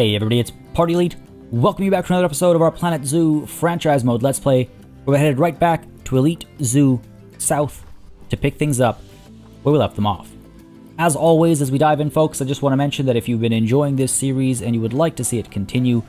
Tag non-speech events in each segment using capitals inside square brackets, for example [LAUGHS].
Hey everybody, it's Party Elite. Welcome you back to another episode of our Planet Zoo franchise mode Let's Play. We're headed right back to Elite Zoo South to pick things up where we left them off. As always, as we dive in folks, I just want to mention that if you've been enjoying this series and you would like to see it continue,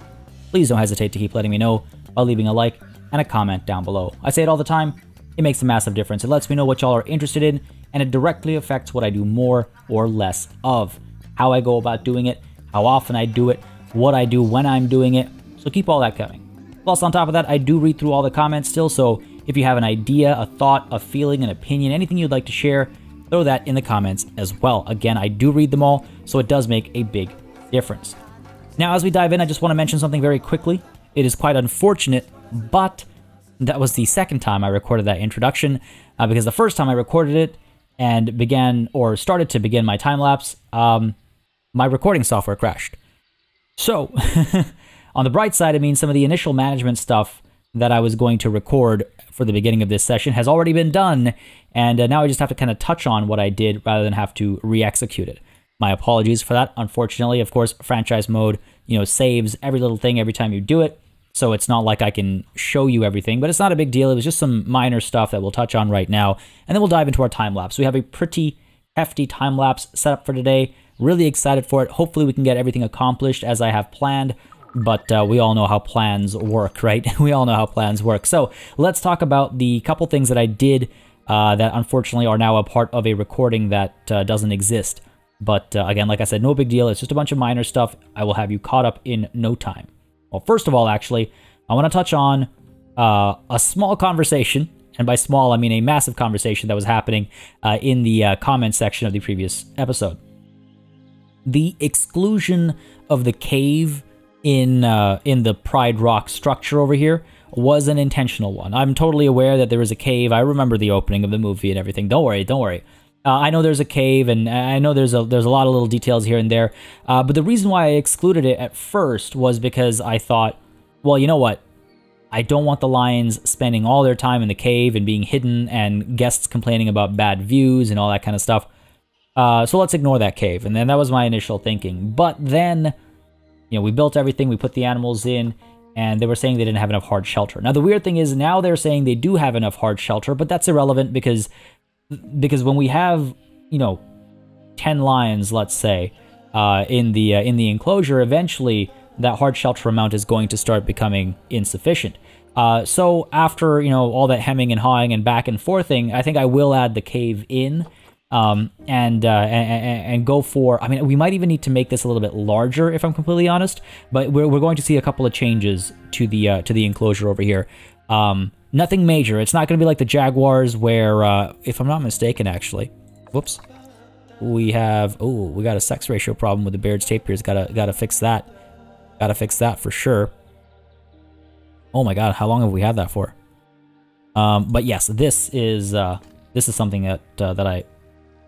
please don't hesitate to keep letting me know by leaving a like and a comment down below. I say it all the time, it makes a massive difference. It lets me know what y'all are interested in, and it directly affects what I do more or less of. How I go about doing it, how often I do it, what I do when I'm doing it, so keep all that coming. Plus, on top of that, I do read through all the comments still, so if you have an idea, a thought, a feeling, an opinion, anything you'd like to share, throw that in the comments as well. Again, I do read them all, so it does make a big difference. Now, as we dive in, I just want to mention something very quickly. It is quite unfortunate, but that was the second time I recorded that introduction, uh, because the first time I recorded it and began, or started to begin my time lapse, um, my recording software crashed. So, [LAUGHS] on the bright side, it means some of the initial management stuff that I was going to record for the beginning of this session has already been done, and uh, now I just have to kind of touch on what I did rather than have to re-execute it. My apologies for that. Unfortunately, of course, franchise mode, you know, saves every little thing every time you do it. So it's not like I can show you everything, but it's not a big deal. It was just some minor stuff that we'll touch on right now, and then we'll dive into our time lapse. We have a pretty hefty time lapse set up for today. Really excited for it. Hopefully, we can get everything accomplished as I have planned. But uh, we all know how plans work, [LAUGHS] right? we all know how plans work. So let's talk about the couple things that I did uh, that unfortunately are now a part of a recording that uh, doesn't exist. But uh, again, like I said, no big deal. It's just a bunch of minor stuff. I will have you caught up in no time. Well, first of all, actually, I want to touch on uh, a small conversation and by small, I mean a massive conversation that was happening uh, in the comment section of the previous episode the exclusion of the cave in uh, in the Pride Rock structure over here was an intentional one. I'm totally aware that there was a cave. I remember the opening of the movie and everything. Don't worry, don't worry. Uh, I know there's a cave, and I know there's a there's a lot of little details here and there. Uh, but the reason why I excluded it at first was because I thought, well, you know what? I don't want the lions spending all their time in the cave and being hidden, and guests complaining about bad views and all that kind of stuff. Uh, so let's ignore that cave. And then that was my initial thinking. But then, you know, we built everything, we put the animals in, and they were saying they didn't have enough hard shelter. Now the weird thing is now they're saying they do have enough hard shelter, but that's irrelevant because because when we have, you know, 10 lions, let's say, uh, in the uh, in the enclosure, eventually that hard shelter amount is going to start becoming insufficient. Uh, so after you know all that hemming and hawing and back and forthing, I think I will add the cave in um, and, uh, and, and go for. I mean, we might even need to make this a little bit larger, if I'm completely honest. But we're, we're going to see a couple of changes to the uh, to the enclosure over here. Um, nothing major. It's not going to be like the Jaguars, where, uh, if I'm not mistaken, actually, whoops, we have. Oh, we got a sex ratio problem with the Baird's tapirs. Gotta gotta fix that. Gotta fix that for sure. Oh my god, how long have we had that for? Um, but yes, this is uh, this is something that uh, that I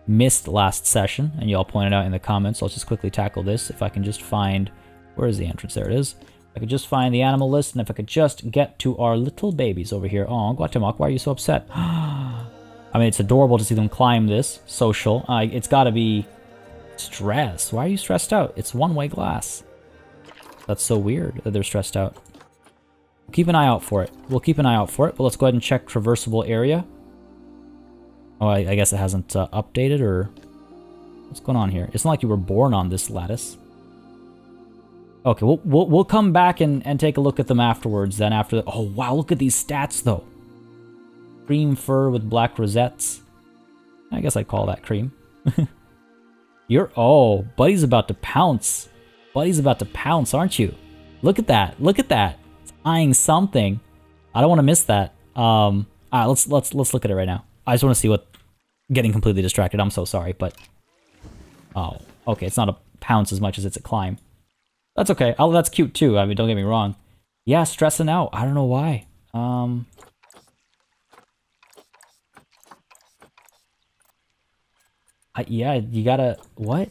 missed last session, and you all pointed out in the comments. So I'll just quickly tackle this. If I can just find, where is the entrance? There it is. I could just find the animal list, and if I could just get to our little babies over here. Oh, Guatemoc, why are you so upset? [GASPS] I mean, it's adorable to see them climb this. Social. Uh, it's got to be stress. Why are you stressed out? It's one-way glass. That's so weird that they're stressed out. Keep an eye out for it. We'll keep an eye out for it, but let's go ahead and check traversable area. Oh, I, I guess it hasn't uh, updated, or... What's going on here? It's not like you were born on this lattice. Okay, we'll, we'll, we'll come back and, and take a look at them afterwards, then after the... Oh, wow, look at these stats, though. Cream fur with black rosettes. I guess I'd call that cream. [LAUGHS] You're... Oh, Buddy's about to pounce. Buddy's about to pounce, aren't you? Look at that. Look at that. It's eyeing something. I don't want to miss that. Um, all right, let's let's let's look at it right now. I just want to see what getting completely distracted. I'm so sorry, but... Oh, okay, it's not a pounce as much as it's a climb. That's okay. Oh, that's cute too. I mean, don't get me wrong. Yeah, stressing out. I don't know why. Um... I, yeah, you gotta... What?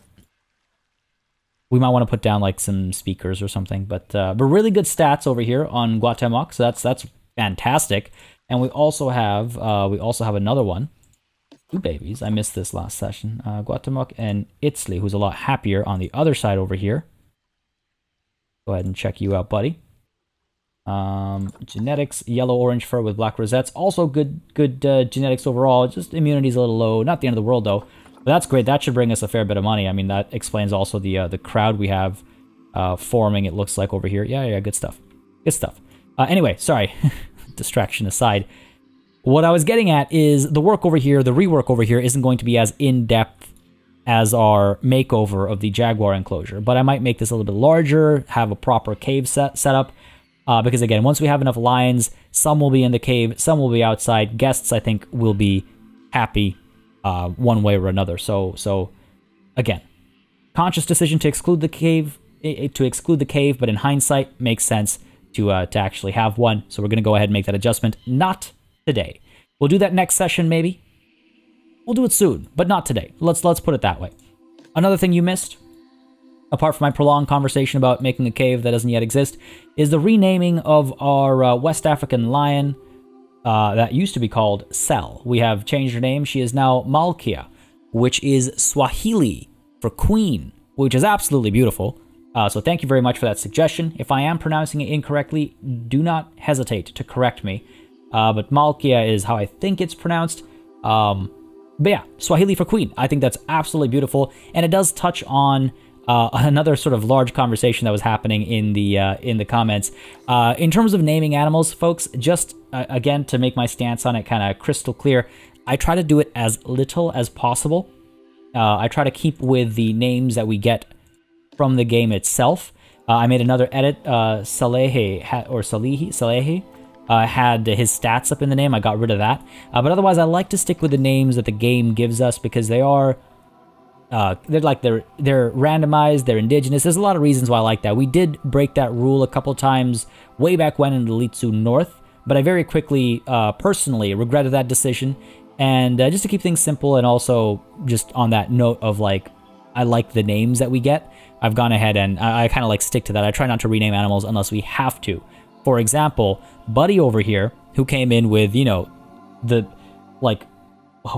We might want to put down like some speakers or something, but uh, but really good stats over here on Guatemala, so that's that's fantastic. And we also have uh, we also have another one two babies. I missed this last session. Uh, Guatemala and Itzli, who's a lot happier on the other side over here. Go ahead and check you out, buddy. Um, genetics, yellow orange fur with black rosettes. Also good good uh, genetics overall. Just immunity's a little low. Not the end of the world though. But that's great. That should bring us a fair bit of money. I mean, that explains also the uh, the crowd we have uh, forming. It looks like over here. Yeah, yeah, good stuff. Good stuff. Uh, anyway, sorry. [LAUGHS] Distraction aside. What I was getting at is the work over here, the rework over here, isn't going to be as in depth as our makeover of the Jaguar enclosure. But I might make this a little bit larger, have a proper cave set set up uh, because again, once we have enough lions, some will be in the cave, some will be outside. Guests, I think, will be happy uh, one way or another. So, so again, conscious decision to exclude the cave, to exclude the cave, but in hindsight, makes sense to uh, to actually have one. So we're gonna go ahead and make that adjustment. Not today. We'll do that next session, maybe. We'll do it soon, but not today. Let's let's put it that way. Another thing you missed apart from my prolonged conversation about making a cave that doesn't yet exist, is the renaming of our uh, West African lion uh, that used to be called Sel. We have changed her name. She is now Malkia, which is Swahili for queen, which is absolutely beautiful. Uh, so thank you very much for that suggestion. If I am pronouncing it incorrectly, do not hesitate to correct me. Uh, but Malkia is how I think it's pronounced. Um, but yeah, Swahili for queen. I think that's absolutely beautiful, and it does touch on uh, [LAUGHS] another sort of large conversation that was happening in the uh, in the comments. Uh, in terms of naming animals, folks, just uh, again to make my stance on it kind of crystal clear, I try to do it as little as possible. Uh, I try to keep with the names that we get from the game itself. Uh, I made another edit. Salehe or Salehi Salehi had his stats up in the name. I got rid of that, but otherwise, I like to stick with the names that the game gives us because they are uh, they're like they're they're randomized, they're indigenous. There's a lot of reasons why I like that. We did break that rule a couple times way back when in Zoo North, but I very quickly, uh, personally, regretted that decision. And uh, just to keep things simple, and also just on that note of like, I like the names that we get. I've gone ahead and I, I kind of like stick to that. I try not to rename animals unless we have to. For example, Buddy over here, who came in with you know, the like. [LAUGHS]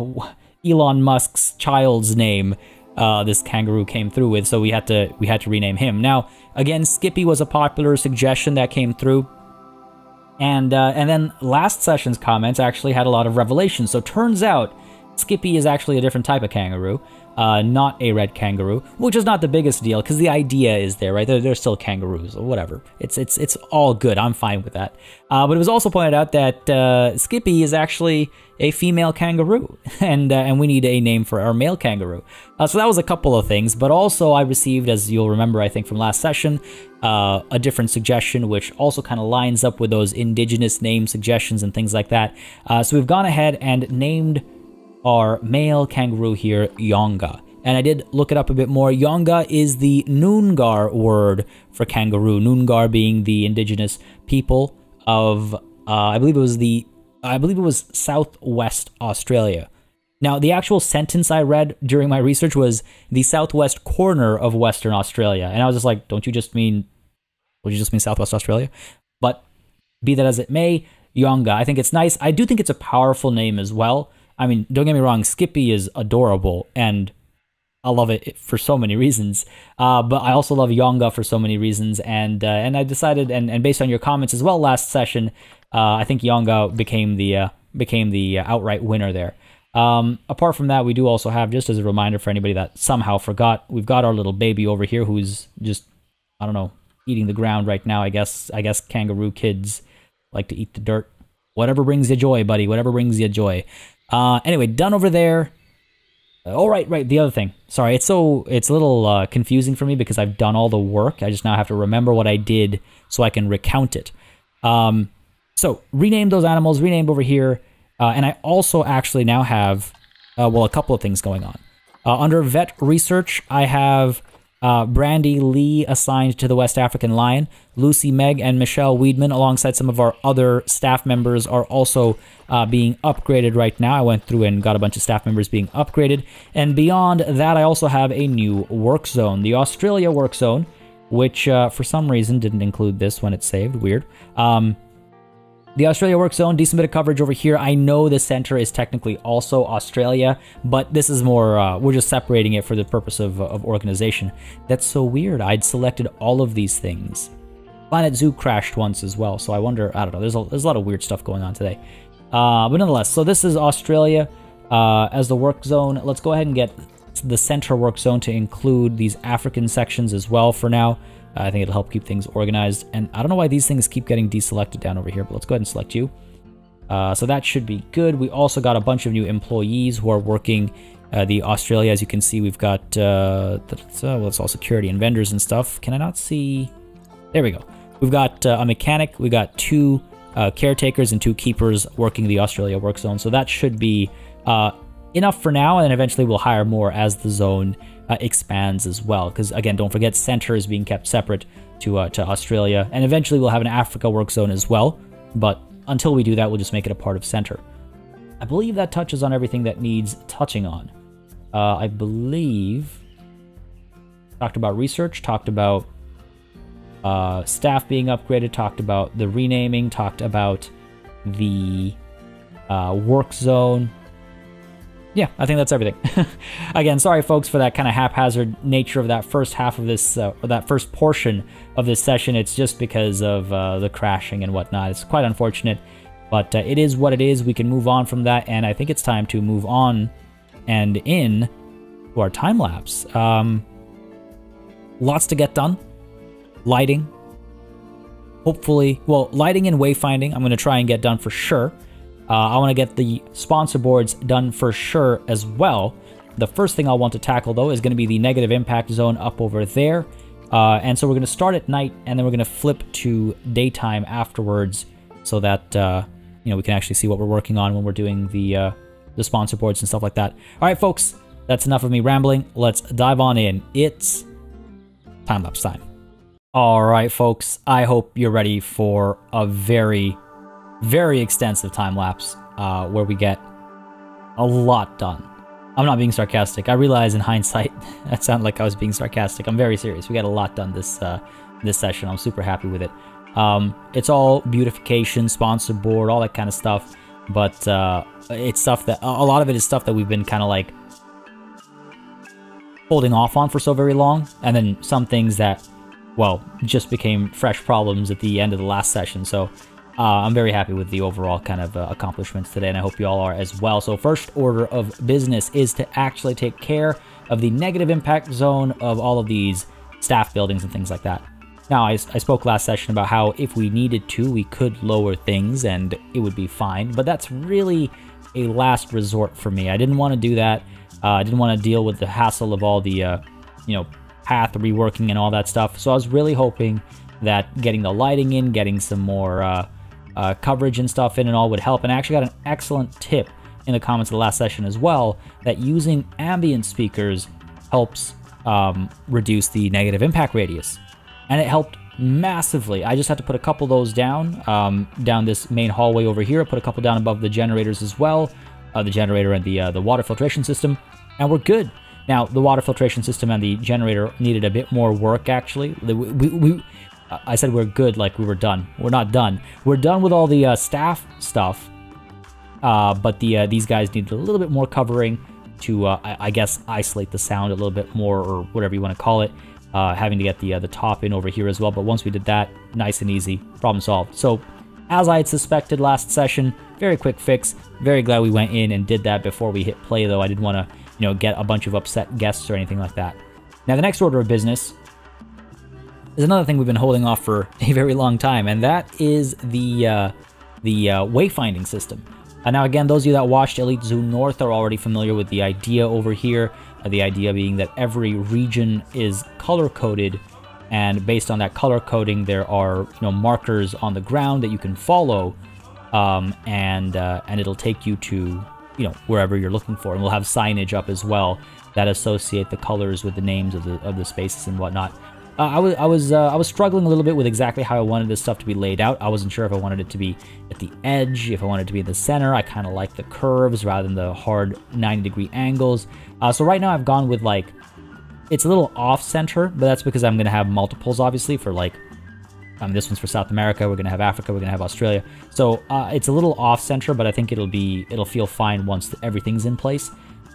Elon Musk's child's name uh, this kangaroo came through with, so we had to we had to rename him. Now, again, Skippy was a popular suggestion that came through, and uh, and then last session's comments actually had a lot of revelations. So turns out Skippy is actually a different type of kangaroo uh, not a red kangaroo, which is not the biggest deal because the idea is there, right? They're, they're still kangaroos or whatever. It's it's it's all good. I'm fine with that. Uh, but it was also pointed out that uh, Skippy is actually a female kangaroo, [LAUGHS] and uh, and we need a name for our male kangaroo. Uh, so that was a couple of things, but also I received, as you'll remember, I think from last session, uh, a different suggestion, which also kind of lines up with those indigenous name suggestions and things like that. so we've gone ahead and named our male kangaroo here, Yonga. And I did look it up a bit more. Yonga is the Noongar word for kangaroo. Noongar being the indigenous people of, uh, I believe it was the, I believe it was Southwest Australia. Now, the actual sentence I read during my research was the southwest corner of Western Australia. And I was just like, don't you just mean, would you just mean Southwest Australia? But be that as it may, Yonga, I think it's nice. I do think it's a powerful name as well. I mean, don't get me wrong, Skippy is adorable and I love it for so many reasons. Uh, but I also love Yonga for so many reasons. And uh, and I decided, and, and based on your comments as well last session, uh, I think Yonga became the uh, became the outright winner there. Um, apart from that, we do also have, just as a reminder for anybody that somehow forgot, we've got our little baby over here who's just, I don't know, eating the ground right now. I guess I guess kangaroo kids like to eat the dirt. Whatever brings you joy, buddy. Whatever brings you joy. Uh, anyway, done over there. Oh, right, right. The other thing. Sorry, it's so it's a little uh, confusing for me because I've done all the work. I just now have to remember what I did so I can recount it. Um, so rename those animals. Rename over here, uh, and I also actually now have uh, well a couple of things going on. Uh, under vet research, I have uh, Brandy Lee assigned to the West African Lion. Lucy Meg and Michelle Weedman, alongside some of our other staff members, are also uh, being upgraded right now. I went through and got a bunch of staff members being upgraded. And beyond that, I also have a new work zone, the Australia work zone, which uh, for some reason didn't include this when it saved. Weird. Um, the Australia Work Zone, decent bit of coverage over here. I know the center is technically also Australia, but this is more, uh, we're just separating it for the purpose of, of organization. That's so weird. I'd selected all of these things Planet Zoo crashed once as well, so I wonder. I don't know. There's a, there's a lot of weird stuff going on today. Uh, but nonetheless, so this is Australia uh, as the work zone. Let's go ahead and get the center work zone to include these African sections as well for now. Uh, I think it'll help keep things organized. And I don't know why these things keep getting deselected down over here, but let's go ahead and select you. Uh, so that should be good. We also got a bunch of new employees who are working uh, the Australia. As you can see, we've got uh, well, it's all security and vendors and stuff. Can I not see? There we go. We've got uh, a mechanic. We got two uh, caretakers and two keepers working the Australia work zone. So that should be enough for now, and eventually we'll hire more as the zone uh, expands as well. Because again, don't forget, center is being kept separate to uh, to Australia, and eventually we'll have an Africa work zone as well. But until we do that, we'll just make it a part of center. I believe that touches on everything that needs touching on. Uh, I believe talked about research, talked about uh, staff being upgraded, talked about the renaming, talked about the uh, work zone, yeah, I think that's everything. [LAUGHS] Again, sorry folks for that kind of haphazard nature of that first half of this, uh, or that first portion of this session. It's just because of uh, the crashing and whatnot. It's quite unfortunate, but uh, it is what it is. We can move on from that, and I think it's time to move on and in to our time lapse. Um, lots to get done. Lighting. Hopefully, well, lighting and wayfinding, I'm going to try and get done for sure. Uh, I want to get the sponsor boards done for sure as well. The first thing I'll want to tackle though is going to be the negative impact zone up over there. Uh, and so we're going to start at night and then we're going to flip to daytime afterwards so that uh, you know we can actually see what we're working on when we're doing the uh, the sponsor boards and stuff like that. All right, folks, that's enough of me rambling. Let's dive on in. It's time lapse time. All right, folks, I hope you're ready for a very very extensive time lapse uh, where we get a lot done. I'm not being sarcastic. I realize in hindsight [LAUGHS] that sounded like I was being sarcastic. I'm very serious. We got a lot done this uh, this session. I'm super happy with it. Um, it's all beautification, sponsor board, all that kind of stuff. But uh, it's stuff that a lot of it is stuff that we've been kind of like holding off on for so very long, and then some things that, well, just became fresh problems at the end of the last session. So uh, I'm very happy with the overall kind of uh, accomplishments today, and I hope you all are as well. So, first order of business is to actually take care of the negative impact zone of all of these staff buildings and things like that. Now, I, I spoke last session about how if we needed to, we could lower things and it would be fine, but that's really a last resort for me. I didn't want to do that. Uh, I didn't want to deal with the hassle of all the, uh, you know, path reworking and all that stuff. So I was really hoping that getting the lighting in, getting some more uh, uh, coverage and stuff in and all would help. And I actually got an excellent tip in the comments of the last session as well that using ambient speakers helps um, reduce the negative impact radius. And it helped massively. I just had to put a couple of those down, um, down this main hallway over here. I put a couple down above the generators as well, uh, the generator and the uh, the water filtration system, and we're good. Now, the water filtration system and the generator needed a bit more work, actually. We, we, we, I said we're good, like we were done. We're not done. We're done with all the uh, staff stuff, uh, but the uh, these guys needed a little bit more covering to, uh, I, I, guess, isolate the sound a little bit more, or whatever you want to call it. Uh, having to get the uh, the top in over here as well. But once we did that, nice and easy, problem solved. So, as I had suspected last session, very quick fix. Very glad we went in and did that before we hit play, though. I didn't want to, you know, get a bunch of upset guests or anything like that. Now, the next order of business is another thing we've been holding off for a very long time, and that is the uh, the uh, wayfinding system. Uh, now, again, those of you that watched Elite Zoo North are already familiar with the idea over here. Uh, the idea being that every region is color coded, and based on that color coding, there are you know markers on the ground that you can follow, um, and uh, and it'll take you to you know wherever you're looking for, and we'll have signage up as well that associate the colors with the names of the of the spaces and whatnot. Uh, I was I was uh, I was struggling a little bit with exactly how I wanted this stuff to be laid out. I wasn't sure if I wanted it to be at the edge, if I wanted it to be in the center. I kind of like the curves rather than the hard 90 degree angles. Uh, so right now I've gone with like it's a little off center, but that's because I'm gonna have multiples obviously for like um, this one's for South America. We're gonna have Africa. We're gonna have Australia. So uh, it's a little off center, but I think it'll be it'll feel fine once everything's in place.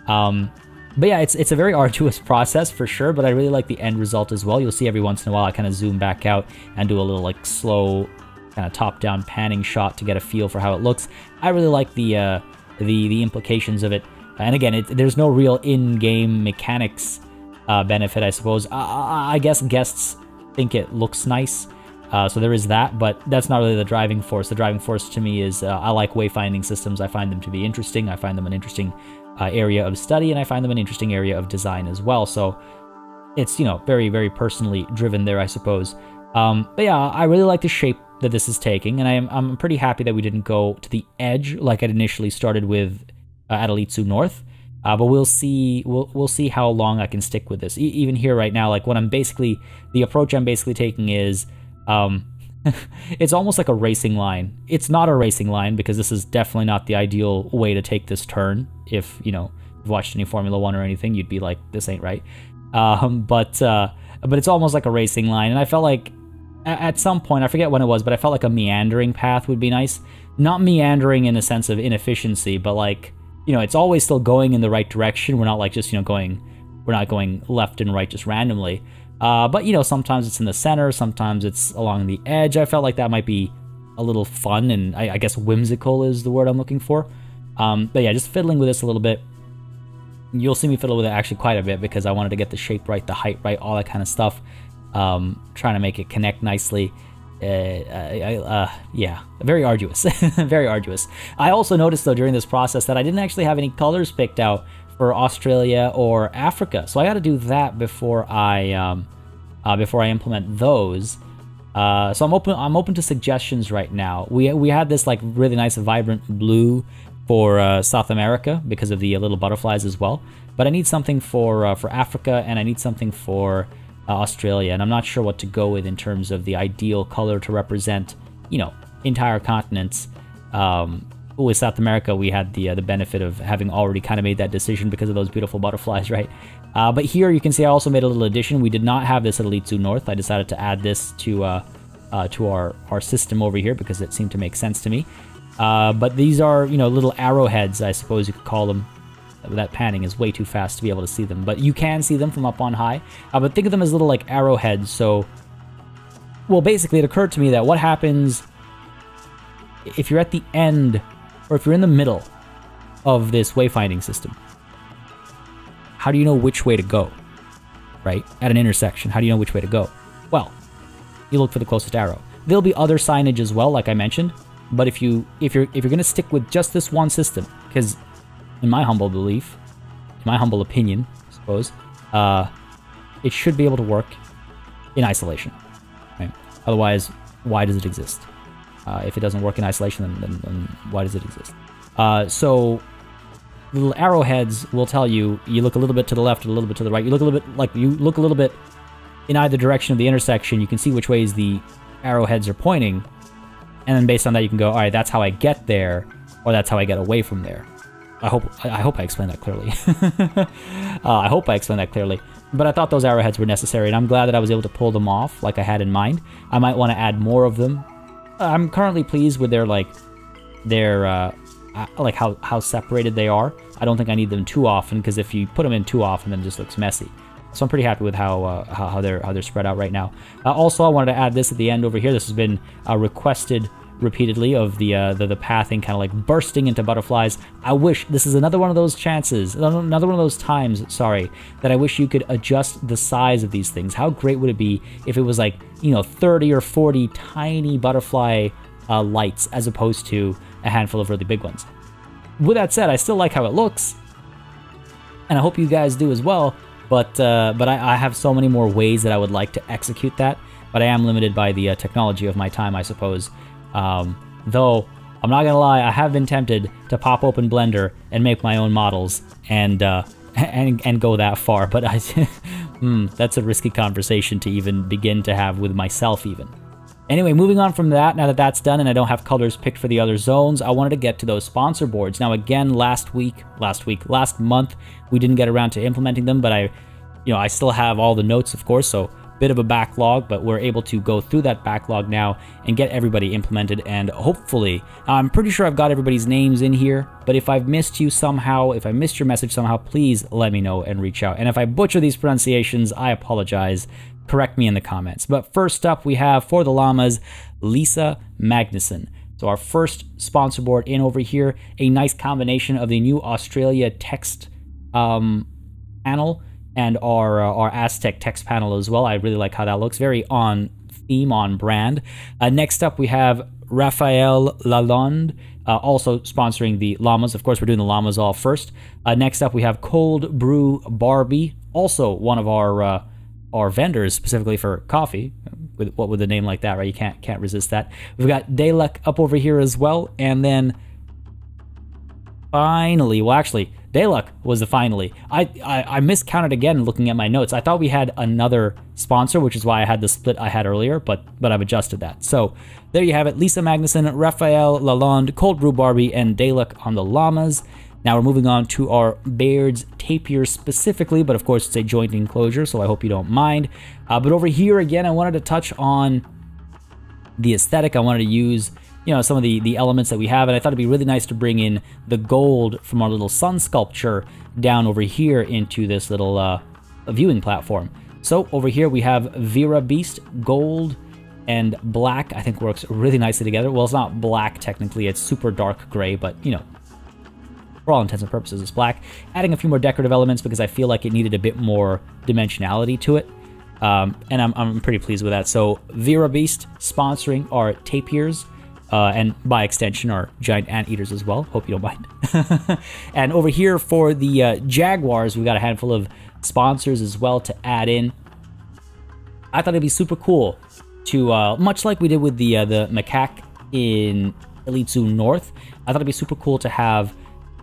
Um, but yeah, it's it's a very arduous [LAUGHS] process for sure. But I really like the end result as well. You'll see every once in a while I kind of zoom back out and do a little like slow kind of top-down panning shot to get a feel for how it looks. I really like the uh, the the implications of it. And again, it, there's no real in-game mechanics uh, benefit, I suppose. I, I, guess guests think it looks nice, uh, so there is that, but that's not really the driving force. The driving force to me is uh, I like wayfinding systems. I find them to be interesting. I find them an interesting uh, area of study, and I find them an interesting area of design as well. So it's you know very very personally driven there, I suppose. Um, but yeah, I really like the shape that this is taking, and I'm I'm pretty happy that we didn't go to the edge like I'd initially started with uh, Elite Zoo North. Uh, but we'll see we'll we'll see how long I can stick with this. E- even here right now, like what I'm basically the approach I'm basically taking is um, [LAUGHS] it's almost like a racing line. It's not a racing line because this is definitely not the ideal way to take this turn. If you know you've watched any Formula One or anything, you'd be like, this ain't right. Um, but uh, but it's almost like a racing line, and I felt like at some point, I forget when it was, but I felt like a meandering path would be nice. Not meandering in a sense of inefficiency, but like you know, it's always still going in the right direction. We're not like just you know going, we're not going left and right just randomly. Uh, but you know, sometimes it's in the center, sometimes it's along the edge. I felt like that might be a little fun and I, I guess whimsical is the word I'm looking for. Um, but yeah, just fiddling with this a little bit. You'll see me fiddle with it actually quite a bit because I wanted to get the shape right, the height right, all that kind of stuff. Um, trying to make it connect nicely. Uh, uh, yeah, very arduous, [LAUGHS] very arduous. I also noticed though during this process that I didn't actually have any colors picked out for Australia or Africa. So I got to do that before I um, uh, before I implement those. Uh, so I'm open. I'm open to suggestions right now. We we had this like really nice vibrant blue for uh, South America because of the little butterflies as well. But I need something for uh, for Africa and I need something for uh, Australia, and I'm not sure what to go with in terms of the ideal color to represent, you know, entire continents. Um, with South America, we had the uh, the benefit of having already kind of made that decision because of those beautiful butterflies, right? Uh, but here you can see I also made a little addition. We did not have this at Elite North. I decided to add this to uh, uh, to our our system over here because it seemed to make sense to me. Uh, but these are you know little arrowheads, I suppose you could call them. That panning is way too fast to be able to see them, but you can see them from up on high. Uh, but think of them as little like arrowheads. So, well, basically, it occurred to me that what happens if you're at the end or if you're in the middle of this wayfinding system, how do you know which way to go? Right? At an intersection, how do you know which way to go? Well, you look for the closest arrow. There'll be other signage as well, like I mentioned, but if you if you're if you're gonna stick with just this one system, because in my humble belief, in my humble opinion, I suppose, uh, it should be able to work in isolation. Right? Otherwise, why does it exist? Uh, if it doesn't work in isolation, then, then, then why does it exist? Uh, so little arrowheads will tell you you look a little bit to the left, a little bit to the right. You look a little bit like you look a little bit in either direction of the intersection. You can see which ways the arrowheads are pointing, and then based on that, you can go, all right, that's how I get there, or that's how I get away from there. I hope I hope I explained that clearly. [LAUGHS] uh, I hope I explained that clearly. But I thought those arrowheads were necessary, and I'm glad that I was able to pull them off like I had in mind. I might want to add more of them I'm currently pleased with their like their uh, uh, like how how separated they are. I don't think I need them too often because if you put them in too often, then it just looks messy. So I'm pretty happy with how uh, how, they're how they're spread out right now. Uh, also, I wanted to add this at the end over here. This has been uh, requested repeatedly of the uh, the, the pathing kind of like bursting into butterflies. I wish this is another one of those chances, another one of those times, sorry, that I wish you could adjust the size of these things. How great would it be if it was like, you know, 30 or 40 tiny butterfly uh, lights as opposed to a handful of really big ones. With that said, I still like how it looks, and I hope you guys do as well. But uh, but I, I, have so many more ways that I would like to execute that. But I am limited by the uh, technology of my time, I suppose. Um, though, I'm not gonna lie, I have been tempted to pop open Blender and make my own models and uh, [LAUGHS] and, and go that far, but I, [LAUGHS] hmm, that's a risky conversation to even begin to have with myself even. Anyway, moving on from that, now that that's done and I don't have colors picked for the other zones, I wanted to get to those sponsor boards. Now again, last week, last week, last month, we didn't get around to implementing them, but I, you know, I still have all the notes, of course, so bit of a backlog, but we're able to go through that backlog now and get everybody implemented. And hopefully, I'm pretty sure I've got everybody's names in here. But if I've missed you somehow, if I missed your message somehow, please let me know and reach out. And if I butcher these pronunciations, I apologize. Correct me in the comments. But first up, we have for the llamas, Lisa Magnuson. So our first sponsor board in over here, a nice combination of the new Australia text um, panel and our uh, our Aztec text panel as well. I really like how that looks. Very on theme, on brand. Uh, next up, we have Raphael Lalonde, uh, also sponsoring the llamas. Of course, we're doing the llamas all first. Uh, next up, we have Cold Brew Barbie, also one of our uh, our vendors specifically for coffee with what with a name like that, right? You can't can't resist that. We've got Dayluck up over here as well, and then finally, well, actually, Dayluck was the finally. I, I I miscounted again looking at my notes. I thought we had another sponsor, which is why I had the split I had earlier, but but I've adjusted that. So there you have it. Lisa Magnuson, Raphael Lalonde, Cold Brew Barbie, and Dayluck on the llamas. Now we're moving on to our Baird's tapir specifically, but of course it's a joint enclosure, so I hope you don't mind. Uh, but over here again, I wanted to touch on the aesthetic. I wanted to use you know some of the the elements that we have and i thought it'd be really nice to bring in the gold from our little sun sculpture down over here into this little uh, viewing platform so over here we have vera beast gold and black i think works really nicely together well it's not black technically it's super dark gray but you know for all intents and purposes, it's black. Adding a few more decorative elements because I feel like it needed a bit more dimensionality to it. Um, and I'm, I'm pretty pleased with that. So Vera Beast sponsoring our tapirs. Uh, and by extension, our giant anteaters as well. Hope you don't mind. [LAUGHS] and over here for the uh, Jaguars, we've got a handful of sponsors as well to add in. I thought it'd be super cool to, uh, much like we did with the uh, the macaque in Elite Zoo North, I thought it'd be super cool to have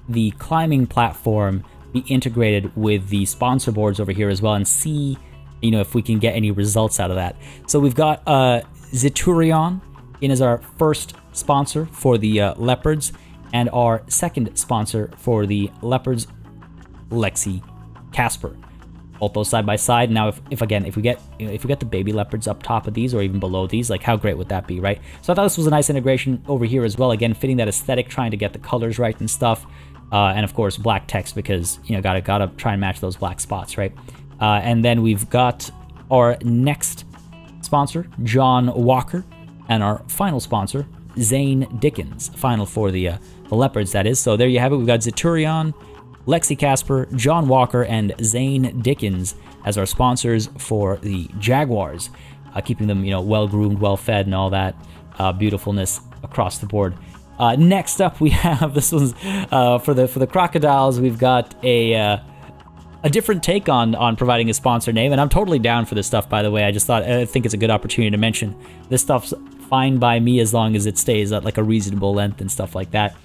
the climbing platform be integrated with the sponsor boards over here as well and see you know if we can get any results out of that so we've got uh in as our first sponsor for the uh, leopards and our second sponsor for the leopards lexi casper. Both those side by side. Now if, if again if we get if we get the baby leopards up top of these or even below these like how great would that be right? So i thought this was a nice integration over here as well. Again fitting that aesthetic trying to get the colors right and stuff. Uh, and of course black text because you know gotta gotta try and match those black spots, right? Uh, and then we've got our next sponsor, John Walker, and our final sponsor, Zane Dickens. Final for the uh, the leopards, that is. So there you have it. We've got Ziturion, Lexi Casper, John Walker, and Zane Dickens as our sponsors for the Jaguars, uh, keeping them you know well groomed, well fed, and all that uh, beautifulness across the board. Uh, next up, we [LAUGHS] have this one's uh, for the for the crocodiles. We've got a uh, a different take on on providing a sponsor name, and I'm totally down for this stuff. By the way, I just thought I think it's a good opportunity to mention this stuff's fine by me as long as it stays at like a reasonable length and stuff like that.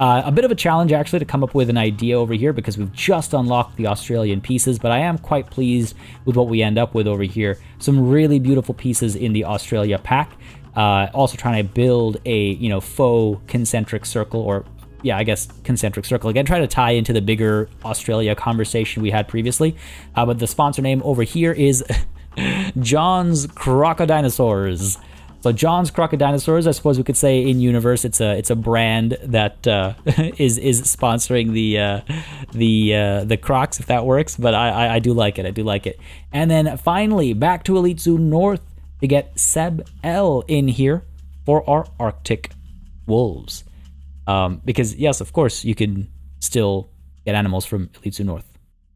Uh, a bit of a challenge actually to come up with an idea over here because we've just unlocked the Australian pieces, but I am quite pleased with what we end up with over here. Some really beautiful pieces in the Australia pack. Uh, also trying to build a you know faux concentric circle or yeah, I guess concentric circle again, trying to tie into the bigger Australia conversation we had previously. Uh, but the sponsor name over here is [LAUGHS] John's Crocodinosaurs. So John's Crocodinosaurs, I suppose we could say in universe, it's a it's a brand that uh, [LAUGHS] is is sponsoring the uh, the uh, the Crocs, if that works. But I, I, I do like it. I do like it. And then finally, back to Elite Zoo North to get Seb L in here for our Arctic wolves. Um, because yes, of course, you can still get animals from Elite Zoo North.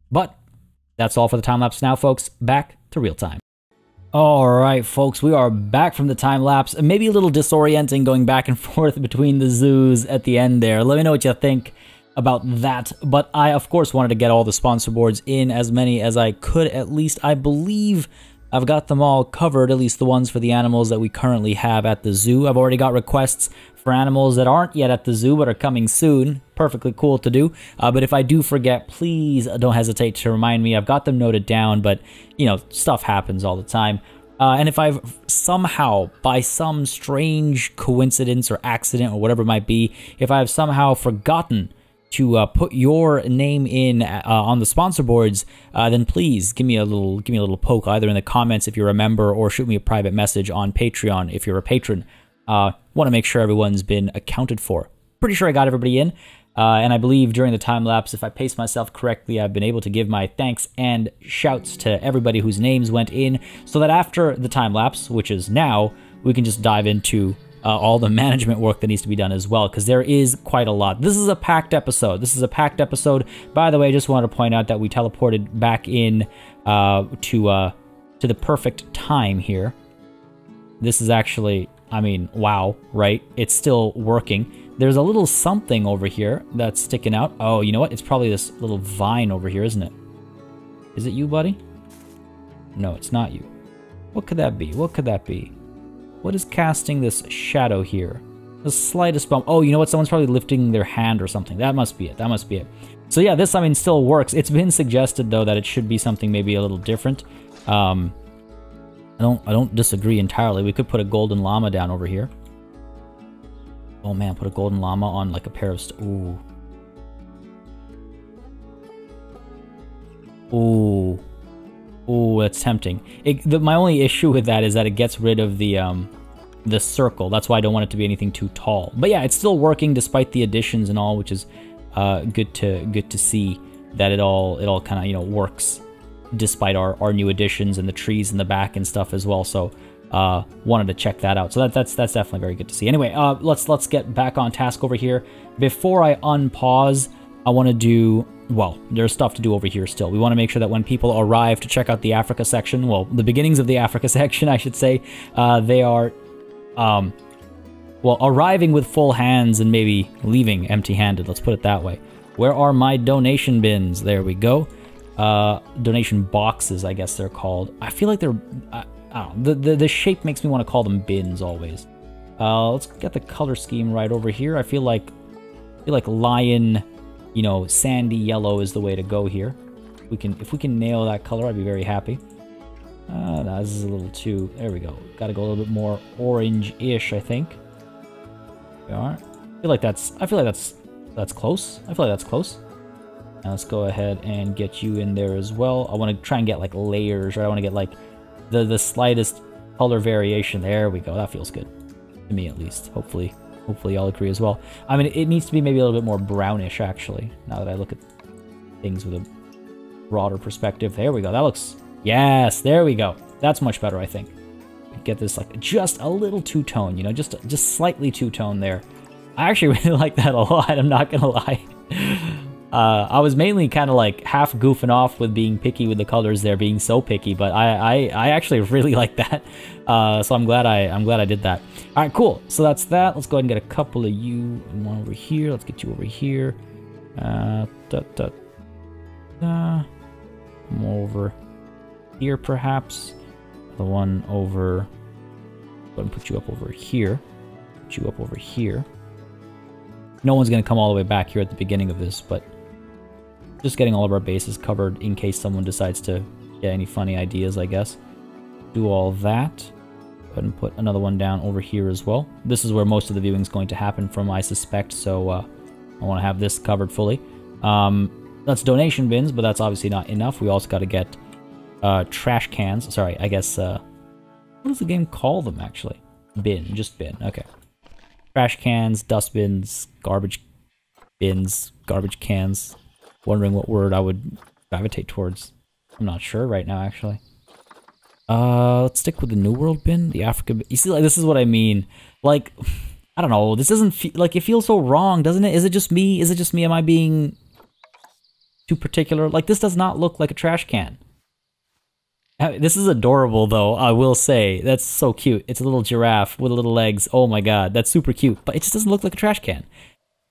But that's all for the time lapse now, folks. Back to real time. All right, folks, we are back from the time lapse. Maybe a little disorienting going back and [LAUGHS] forth between the zoos at the end there. Let me know what you think about that. But I, of course, wanted to get all the sponsor boards in as many as I could. At least I believe I've got them all covered, at least the ones for the animals that we currently have at the zoo. I've already got requests for animals that aren't yet at the zoo but are coming soon. Perfectly cool to do. Uh, but if I do forget, please don't hesitate to remind me. I've got them noted down, but you know, stuff happens all the time. Uh, and if I've somehow, by some strange coincidence or accident or whatever it might be, if I've somehow forgotten to uh, put your name in uh, on the sponsor boards, uh, then please give me a little give me a little poke either in the comments if you're a member or shoot me a private message on Patreon if you're a patron. Uh, Want to make sure everyone's been accounted for. Pretty sure I got everybody in. Uh, and I believe during the time lapse, if I pace myself correctly, I've been able to give my thanks and shouts to everybody whose names went in, so that after the time lapse, which is now, we can just dive into uh, all the management work that needs to be done as well, because there is quite a lot. This is a packed episode. This is a packed episode. By the way, I just wanted to point out that we teleported back in uh, to uh, to the perfect time here. This is actually, I mean, wow, right? It's still working. There's a little something over here that's sticking out. Oh, you know what? It's probably this little vine over here, isn't it? Is it you, buddy? No, it's not you. What could that be? What could that be? What is casting this shadow here? The slightest bump. Oh, you know what? Someone's probably lifting their hand or something. That must be it. That must be it. So yeah, this, I mean, still works. It's been suggested, though, that it should be something maybe a little different. Um, I don't, I don't disagree entirely. We could put a golden llama down over here. Oh man, put a golden llama on like a pair of... Ooh. Ooh. Ooh, that's tempting. It, the, my only issue with that is that it gets rid of the um, the circle. That's why I don't want it to be anything too tall. But yeah, it's still working despite the additions and all, which is uh, good to good to see that it all it all kind of you know works despite our, our new additions and the trees in the back and stuff as well. So uh, wanted to check that out. So that, that's that's definitely very good to see. Anyway, uh, let's let's get back on task over here. Before I unpause, I want to do well. There's stuff to do over here still. We want to make sure that when people arrive to check out the Africa section, well, the beginnings of the Africa [LAUGHS] section, I should say, uh, they are, um, well, arriving with full hands and maybe leaving empty-handed. Let's put it that way. Where are my donation bins? There we go. Uh, donation boxes, I guess they're called. I feel like they're. Uh, the, the, the shape makes me want to call them bins always. Uh, let's get the color scheme right over here. I feel like I feel like lion, you know, sandy yellow is the way to go here. We can if we can nail that color, I'd be very happy. Uh, no, this is a little too. There we go. Got to go a little bit more orange-ish, I think. We are. I feel like that's. I feel like that's that's close. I feel like that's close. Now let's go ahead and get you in there as well. I want to try and get like layers, right? I want to get like the, the slightest color variation. There we go. That feels good. To me, at least. Hopefully, hopefully y'all agree as well. I mean, it needs to be maybe a little bit more brownish, actually, now that I look at things with a broader perspective. There we go. That looks... Yes, there we go. That's much better, I think. Get this, like, just a little two-tone, you know, just just slightly two-tone there. I actually [LAUGHS] really like that a lot, I'm not gonna lie. Uh, I was mainly kind of like half goofing off with being picky with the colors there, being so picky, but I, I, I actually [LAUGHS] really like that. Uh, so I'm glad I, I'm glad I did that. All right, cool. So that's that. Let's go ahead and get a couple of you and one over here. Let's get you over here. Uh, da, da, da. Over here, perhaps. The one over. Go and put you up over here. Put you up over here. No one's gonna come all the way back here at the beginning of this, but just getting all of our bases covered in case someone decides to get any funny ideas, I guess. Do all that. Go ahead and put another one down over here as well. This is where most of the viewing is going to happen from, I suspect, so uh, I want to have this covered fully. Um, that's donation bins, but that's obviously not enough. We also got to get uh, trash cans. Sorry, I guess, uh, what does the game call them, actually? Bin, just bin, okay. Trash cans, dustbins, garbage bins, garbage cans, wondering what word I would gravitate towards. I'm not sure right now, actually. Uh, let's stick with the New World bin, the Africa. Bin. You see, like this is what I mean. Like, I don't know. This doesn't feel like it feels so wrong, doesn't it? Is it just me? Is it just me? Am I being too particular? Like, this does not look like a trash can. This is adorable, though. I will say that's so cute. It's a little giraffe with little legs. Oh my god, that's super cute. But it just doesn't look like a trash can.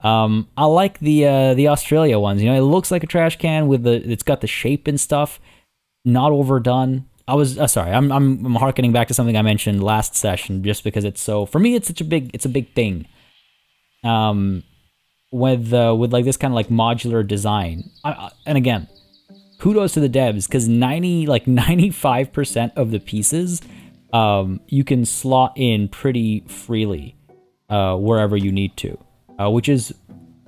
Um, I like the uh, the Australia ones. You know, it looks like a trash can with the it's got the shape and stuff, not overdone. I was uh, sorry, I'm, I'm I'm harkening back to something I mentioned last session, just because it's so for me it's such a big it's a big thing. Um, with uh, with like this kind of like modular design, I, and again, kudos to the devs because ninety like ninety five percent of the pieces, um, you can slot in pretty freely, uh, wherever you need to uh, which is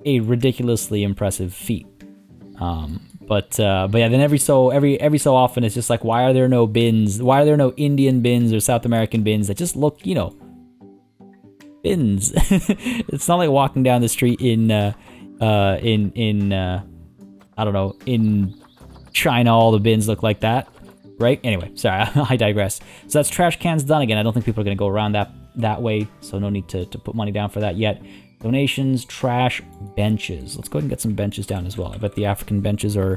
a ridiculously impressive feat. Um, but uh, but yeah, then every so every every so often it's just like, why are there no bins? Why are there no Indian bins or South American bins that just look, you know, bins? [LAUGHS] it's not like walking down the street in uh, uh, in in uh, I don't know in China. All the bins look like that, right? Anyway, sorry, [LAUGHS] I digress. So that's trash cans done again. I don't think people are gonna go around that that way, so no need to to put money down for that yet. Donations, trash, benches. Let's go ahead and get some benches down as well. I bet the African benches are...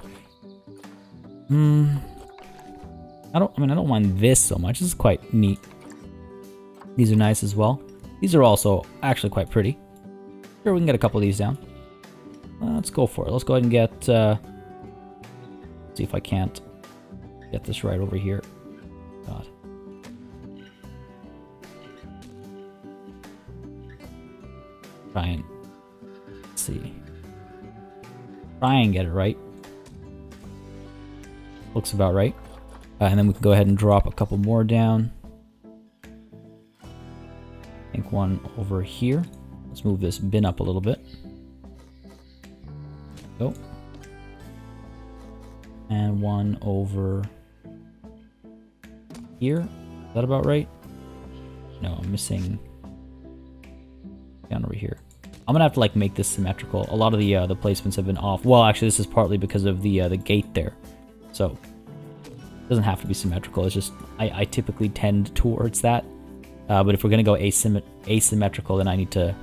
Hmm... I don't, I mean, I don't mind this so much. This is quite neat. These are nice as well. These are also actually quite pretty. Sure, we can get a couple of these down. Let's go for it. Let's go ahead and get... Uh, see if I can't get this right over here. God. Try and see. Try and get it right. Looks about right. Uh, and then we can go ahead and drop a couple more down. I think one over here. Let's move this bin up a little bit. Go. And one over here. Is that about right? No, I'm missing down over here. I'm gonna have to like make this symmetrical. A lot of the uh, the placements have been off. Well, actually, this is partly because of the uh, the gate there. So it doesn't have to be symmetrical. It's just I, I typically tend towards that. Uh, but if we're gonna go asym asymmetrical, then I need to.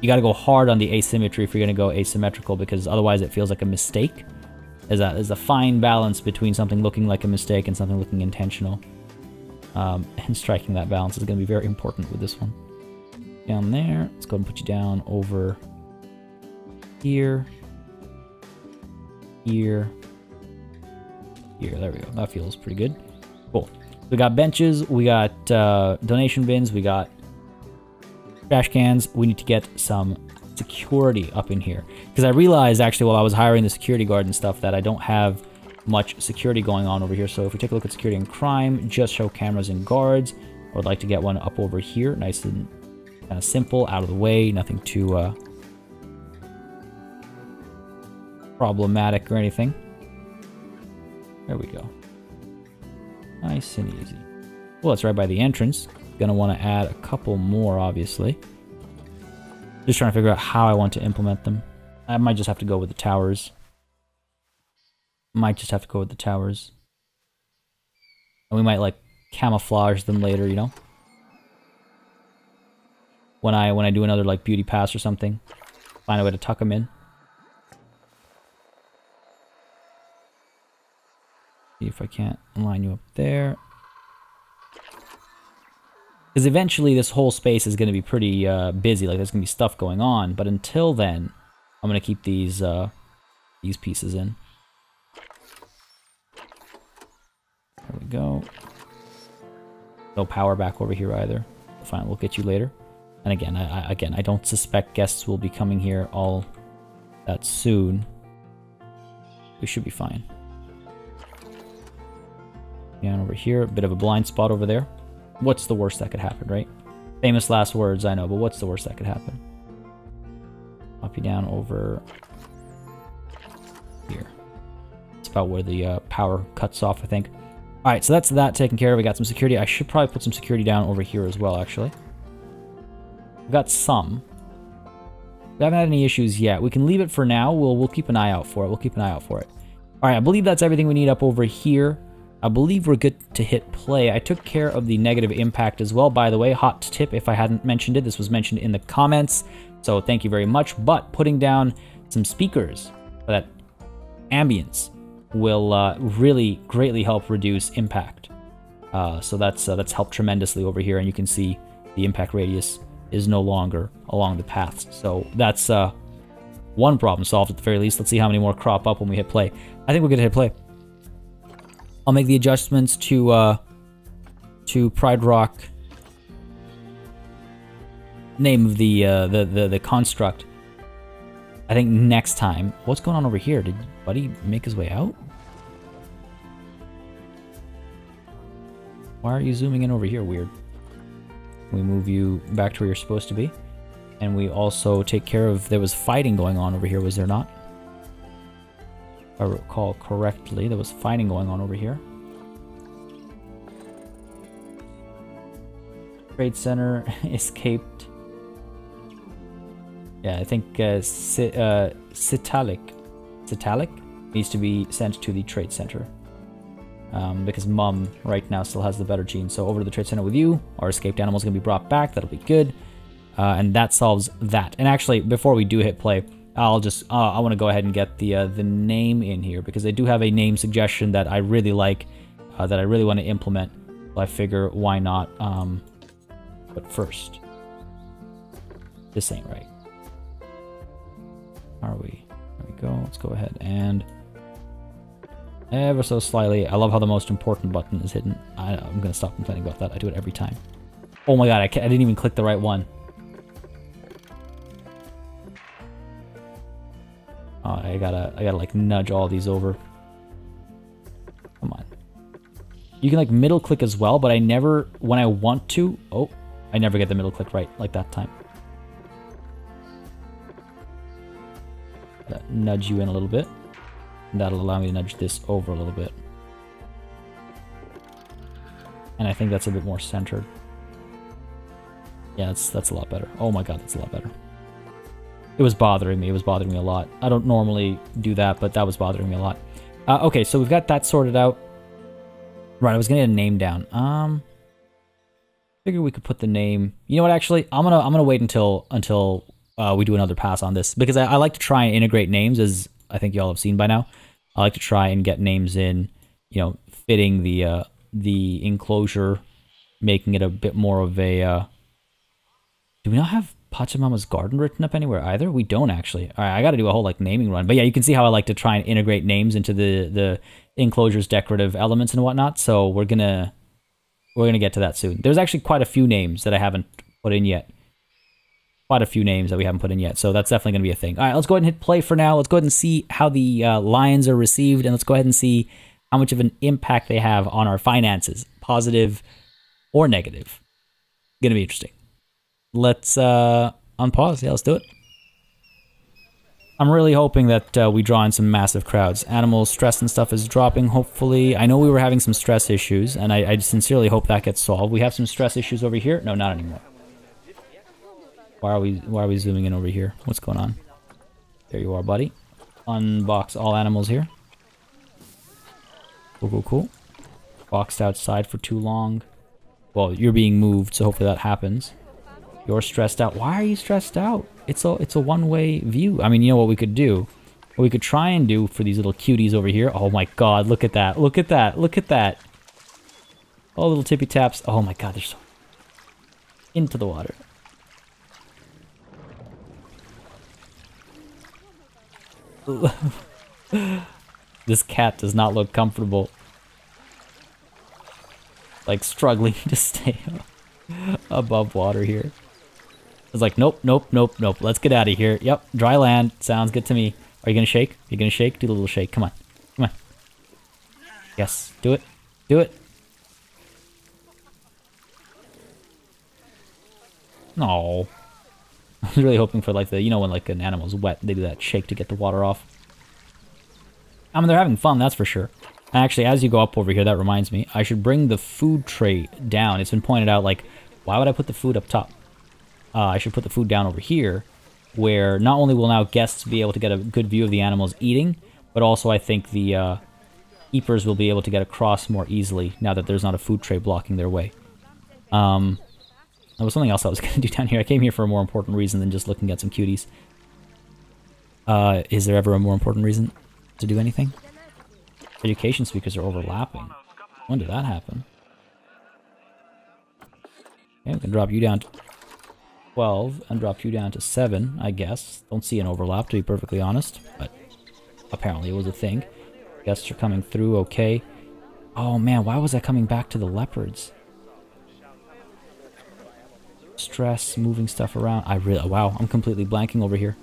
You got to go hard on the asymmetry if you're gonna go asymmetrical because otherwise it feels like a mistake. There's a a fine balance between something looking like a mistake and something looking intentional. Um, [LAUGHS] and striking that balance is going to be very important with this one down there. Let's go and put you down over here, here, here. There we go. That feels pretty good. Cool. We got benches, we got uh, donation bins, we got trash cans. We need to get some security up in here. Because I realized actually while I was hiring the security guard and stuff that I don't have much security going on over here. So if we take a look at security and crime, just show cameras and guards. I would like to get one up over here, nice and kind of simple, out of the way, nothing too uh, problematic or anything. There we go. Nice and easy. Well, it's right by the entrance. Gonna want to add a couple more, obviously. Just trying to figure out how I want to implement them. I might just have to go with the towers. Might just have to go with the towers. And we might, like, camouflage them later, you know? When I when I do another like beauty pass or something. Find a way to tuck them in. See if I can't line you up there. Because eventually this whole space is going to be pretty uh, busy, like there's going to be stuff going on. But until then, I'm going to keep these uh, these pieces in. There we go. No power back over here either. Fine, we'll get you later. And again, I, I, again, I don't suspect guests will be coming here all that soon. We should be fine. Down over here, a bit of a blind spot over there. What's the worst that could happen, right? Famous last words, I know, but what's the worst that could happen? Pop you down over here. It's about where the uh, power cuts off, I think. All right, so that's that taken care of. We got some security. I should probably put some security down over here as well, actually. Got some. We haven't had any issues yet. We can leave it for now. We'll we'll keep an eye out for it. We'll keep an eye out for it. All right, I believe that's everything we need up over here. I believe we're good to hit play. I took care of the negative impact as well, by the way. Hot tip, if I hadn't mentioned it, this was mentioned in the comments. So thank you very much. But putting down some speakers for that ambience will uh, really greatly help reduce impact. Uh, so that's uh, that's helped tremendously over here, and you can see the impact radius is no longer along the paths. So that's uh, one problem solved at the very least. Let's see how many more crop up when we hit play. I think we're gonna hit play. I'll make the adjustments to uh, to Pride Rock name of the, uh, the the the construct. I think next time. What's going on over here? Did Buddy make his way out? Why are you zooming in over here? Weird we move you back to where you're supposed to be. And we also take care of... There was fighting going on over here, was there not? If I recall correctly, there was fighting going on over here. Trade Center [LAUGHS] escaped. Yeah, I think uh, C uh, Citalic, Citalic needs to be sent to the Trade Center. Um, because Mum right now still has the better gene. So over to the Trade Center with you. Our escaped animal is going to be brought back. That'll be good. Uh, and that solves that. And actually, before we do hit play, I'll just, uh, I want to go ahead and get the uh, the name in here because I do have a name suggestion that I really like, uh, that I really want to implement. I figure, why not? Um, but first, this ain't right. Are we? There we go. Let's go ahead and ever so slightly. I love how the most important button is hidden. I, am gonna stop complaining about that. I do it every time. Oh my god, I, I didn't even click the right one. Oh, I gotta, I gotta like nudge all these over. Come on. You can like middle click as well, but I never, when I want to, oh, I never get the middle click right like that time. That nudge you in a little bit. That'll allow me to nudge this over a little bit. And I think that's a bit more centered. Yeah, that's, that's a lot better. Oh my god, that's a lot better. It was bothering me. It was bothering me a lot. I don't normally do that, but that was bothering me a lot. Uh, okay, so we've got that sorted out. Right, I was gonna get a name down. Um, Figure we could put the name. You know what? Actually, I'm gonna I'm gonna wait until until uh, we do another pass on this because I, I like to try and integrate names as I think y'all have seen by now. I like to try and get names in, you know, fitting the uh, the enclosure, making it a bit more of a. Uh... Do we not have Pachamama's Garden written up anywhere either? We don't actually. All right, I got to do a whole like naming run. But yeah, you can see how I like to try and integrate names into the the enclosure's decorative elements and whatnot. So we're gonna we're to get to that soon. There's actually quite a few names that I haven't put in yet. Quite a few names that we haven't put in yet, so that's definitely going to be a thing. All right, let's go ahead and hit play for now. Let's go ahead and see how the uh, lions are received, and let's go ahead and see how much of an impact they have on our finances, positive or negative. Going to be interesting. Let's uh, unpause. Yeah, let's do it. I'm really hoping that uh, we draw in some massive crowds. Animal stress and stuff is dropping, hopefully. I know we were having some stress issues, and I, I sincerely hope that gets solved. We have some stress issues over here. No, not anymore. Why are we Why are we zooming in over here? What's going on? There you are, buddy. Unbox all animals here. Cool, cool, cool. Boxed outside for too long. Well, you're being moved, so hopefully that happens. You're stressed out. Why are you stressed out? It's a it's a one-way view. I mean, you know what we could do? What we could try and do for these little cuties over here. Oh my god, look at that. Look at that. Look at that. All little tippy taps. Oh my god, they're so into the water. [LAUGHS] this cat does not look comfortable. Like struggling [LAUGHS] to stay [LAUGHS] above water here. It's like, nope, nope, nope, nope. Let's get out of here. Yep, dry land. Sounds good to me. Are you gonna shake? You gonna shake? Do a little shake. Come on. Come on. Yes, do it. Do it. No. [LAUGHS] I was really hoping for like the, you know when like an animal's wet, they do that shake to get the water off. I mean, they're having fun, that's for sure. Actually, as you go up over here, that reminds me, I should bring the food tray down. It's been pointed out, like, why would I put the food up top? uh, I should put the food down over here, where not only will now guests be able to get a good view of the animals eating, but also I think the uh, keepers will be able to get across more easily now that there's not a food tray blocking their way. Um, there was something else I was [LAUGHS] going to do down here. I came here for a more important reason than just looking at some cuties. Uh, is there ever a more important reason to do anything? Education speakers are overlapping. When did that happen? Okay, we can drop you down to 12 and drop you down to 7, I guess. Don't see an overlap, to be perfectly honest, but apparently it was a thing. Guests are coming through okay. Oh man, why was I coming back to the leopards? Stress, moving stuff around. I really, wow, I'm completely blanking over here.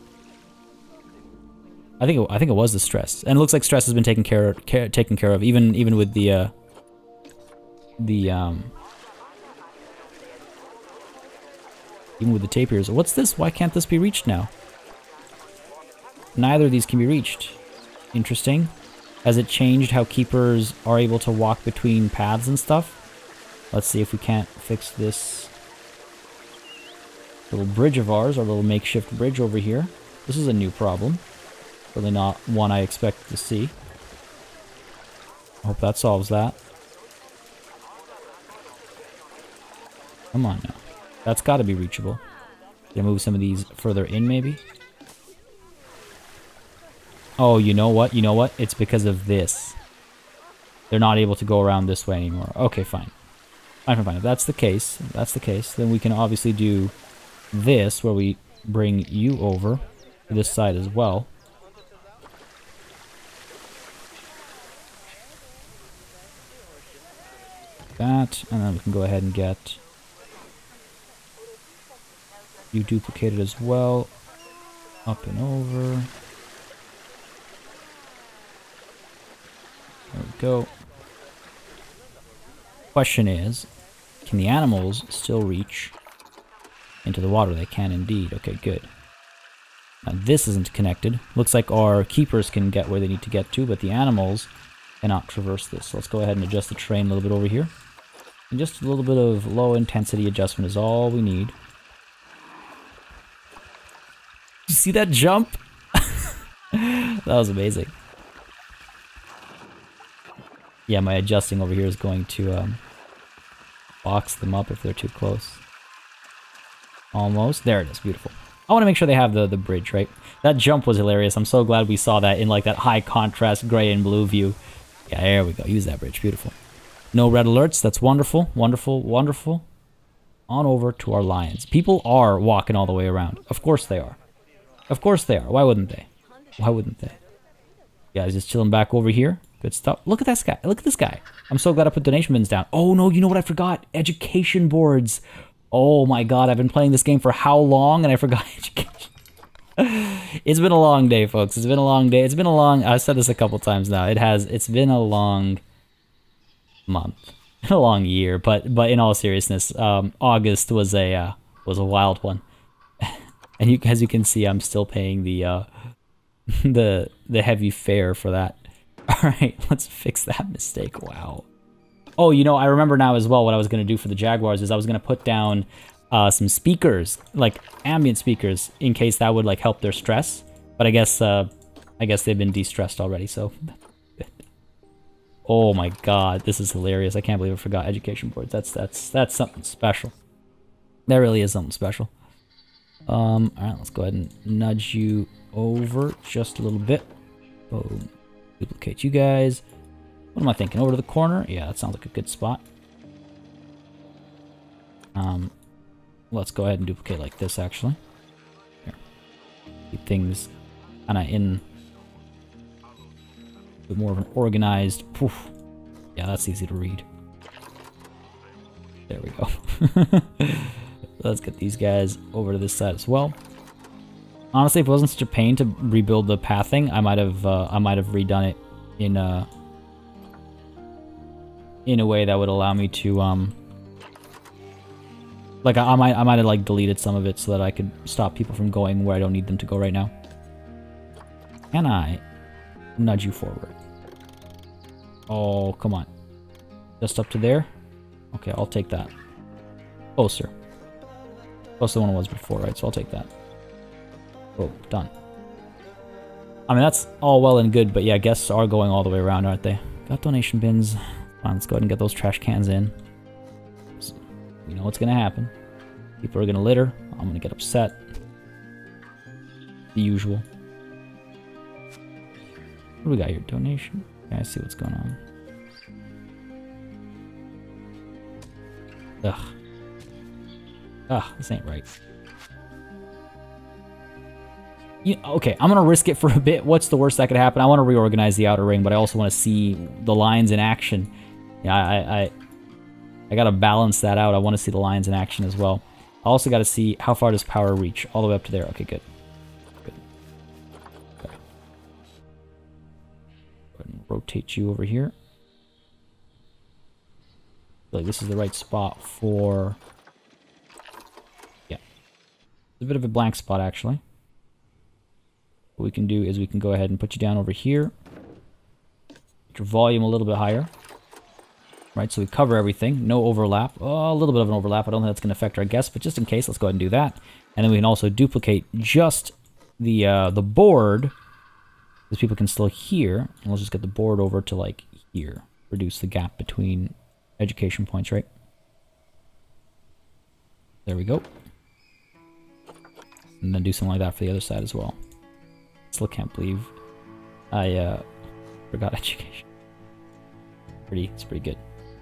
I think it, I think it was the stress, and it looks like stress has been taken care, care taken care of, even even with the uh, the um, Even with the tapirs. What's this? Why can't this be reached now? Neither of these can be reached. Interesting. Has it changed how keepers are able to walk between paths and stuff? Let's see if we can't fix this little bridge of ours, our little makeshift bridge over here. This is a new problem. Really not one I expected to see. I hope that solves that. Come on now. That's got to be reachable. Can I move some of these further in, maybe? Oh, you know what? You know what? It's because of this. They're not able to go around this way anymore. Okay, fine. Fine, fine, fine. If that's the case, that's the case, then we can obviously do this, where we bring you over this side as well. That, and then we can go ahead and get you duplicated as well. Up and over. There we go. Question is, can the animals still reach into the water? They can indeed. Okay, good. Now this isn't connected. Looks like our keepers can get where they need to get to, but the animals cannot traverse this. So let's go ahead and adjust the terrain a little bit over here. And just a little bit of low intensity adjustment is all we need. You see that jump? [LAUGHS] that was amazing. Yeah, my adjusting over here is going to um, box them up if they're too close. Almost. There it is. Beautiful. I want to make sure they have the, the bridge, right? That jump was hilarious. I'm so glad we saw that in like that high contrast gray and blue view. Yeah, there we go. Use that bridge. Beautiful. No red alerts. That's wonderful. Wonderful. Wonderful. On over to our lions. People are walking all the way around. Of course they are. Of course they are. Why wouldn't they? Why wouldn't they? Guys, just chilling back over here. Good stuff. Look at that guy. Look at this guy. I'm so glad I put donation bins down. Oh no, you know what I forgot? Education boards. Oh my god, I've been playing this game for how long and I forgot [LAUGHS] education. it's been a long day, folks. It's been a long day. It's been a long I've said this a couple times now. It has it's been a long month. [LAUGHS] a long year, but but in all seriousness, um, August was a uh, was a wild one. [LAUGHS] and you as you can see, I'm still paying the uh, the the heavy fare for that. All right, let's fix that mistake. Wow. Oh, you know, I remember now as well what I was going to do for the Jaguars is I was going to put down uh, some speakers, like ambient speakers, in case that would like help their stress. But I guess uh, I guess they've been de-stressed already, so. [LAUGHS] oh my god, this is hilarious. I can't believe I forgot education boards. That's that's that's something special. That really is something special. Um, all right, let's go ahead and nudge you over just a little bit. Boom. Duplicate you guys. What am I thinking? Over to the corner? Yeah, that sounds like a good spot. Um, let's go ahead and duplicate like this, actually. Here. Keep things kind of in a bit more of an organized... Poof. Yeah, that's easy to read. There we go. [LAUGHS] let's get these guys over to this side as well. Honestly, if it wasn't such a pain to rebuild the pathing, I might have uh, I might have redone it in uh in a way that would allow me to um like I, I might I might have like deleted some of it so that I could stop people from going where I don't need them to go right now. Can I nudge you forward? Oh, come on. Just up to there? Okay, I'll take that. Closer. Closer than one was before, right? So I'll take that. Oh, done. I mean, that's all well and good, but yeah, guests are going all the way around, aren't they? Got donation bins. Fine, let's go ahead and get those trash cans in. So, you know what's gonna happen. People are gonna litter. I'm gonna get upset. The usual. What do we got here? Donation? Yeah, I see what's going on. Ugh. Ugh, this ain't right you, okay, I'm gonna risk it for a bit. What's the worst that could happen? I want to reorganize the outer ring, but I also want to see the lines in action. Yeah, I, I, I gotta balance that out. I want to see the lines in action as well. I also got to see how far does power reach. All the way up to there. Okay, good. Good. Okay. Go ahead and rotate you over here. like this is the right spot for. Yeah. It's a bit of a blank spot, actually. What we can do is we can go ahead and put you down over here. Get your volume a little bit higher. Right, so we cover everything. No overlap. Oh, a little bit of an overlap. I don't think that's going to affect our guests, but just in case, let's go ahead and do that. And then we can also duplicate just the uh, the board, because people can still hear. And we'll just get the board over to like here. Reduce the gap between education points, right? There we go. And then do something like that for the other side as well. Still can't believe I uh, forgot [LAUGHS] education. Pretty, it's pretty good.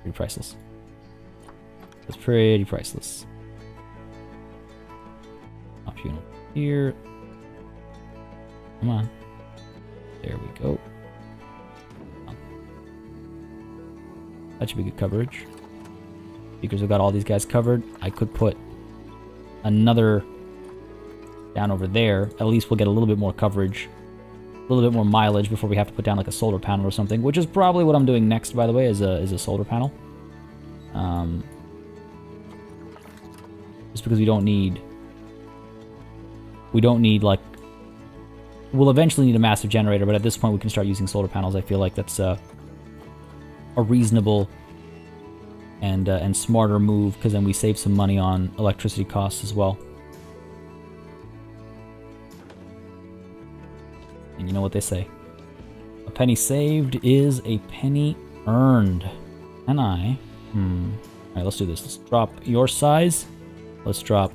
Pretty priceless. It's pretty priceless. Option here. Come on. There we go. That should be good coverage. Because we've got all these guys covered, I could put another down over there. At least we'll get a little bit more coverage a little bit more mileage before we have to put down like a solar panel or something, which is probably what I'm doing next, by the way, is a, is a solar panel. Um, just because we don't need, we don't need like, we'll eventually need a massive generator, but at this point we can start using solar panels. I feel like that's uh, a reasonable and, uh, and smarter move because then we save some money on electricity costs as well. And you know what they say. A penny saved is a penny earned. And I... Hmm. Alright, let's do this. Let's drop your size. Let's drop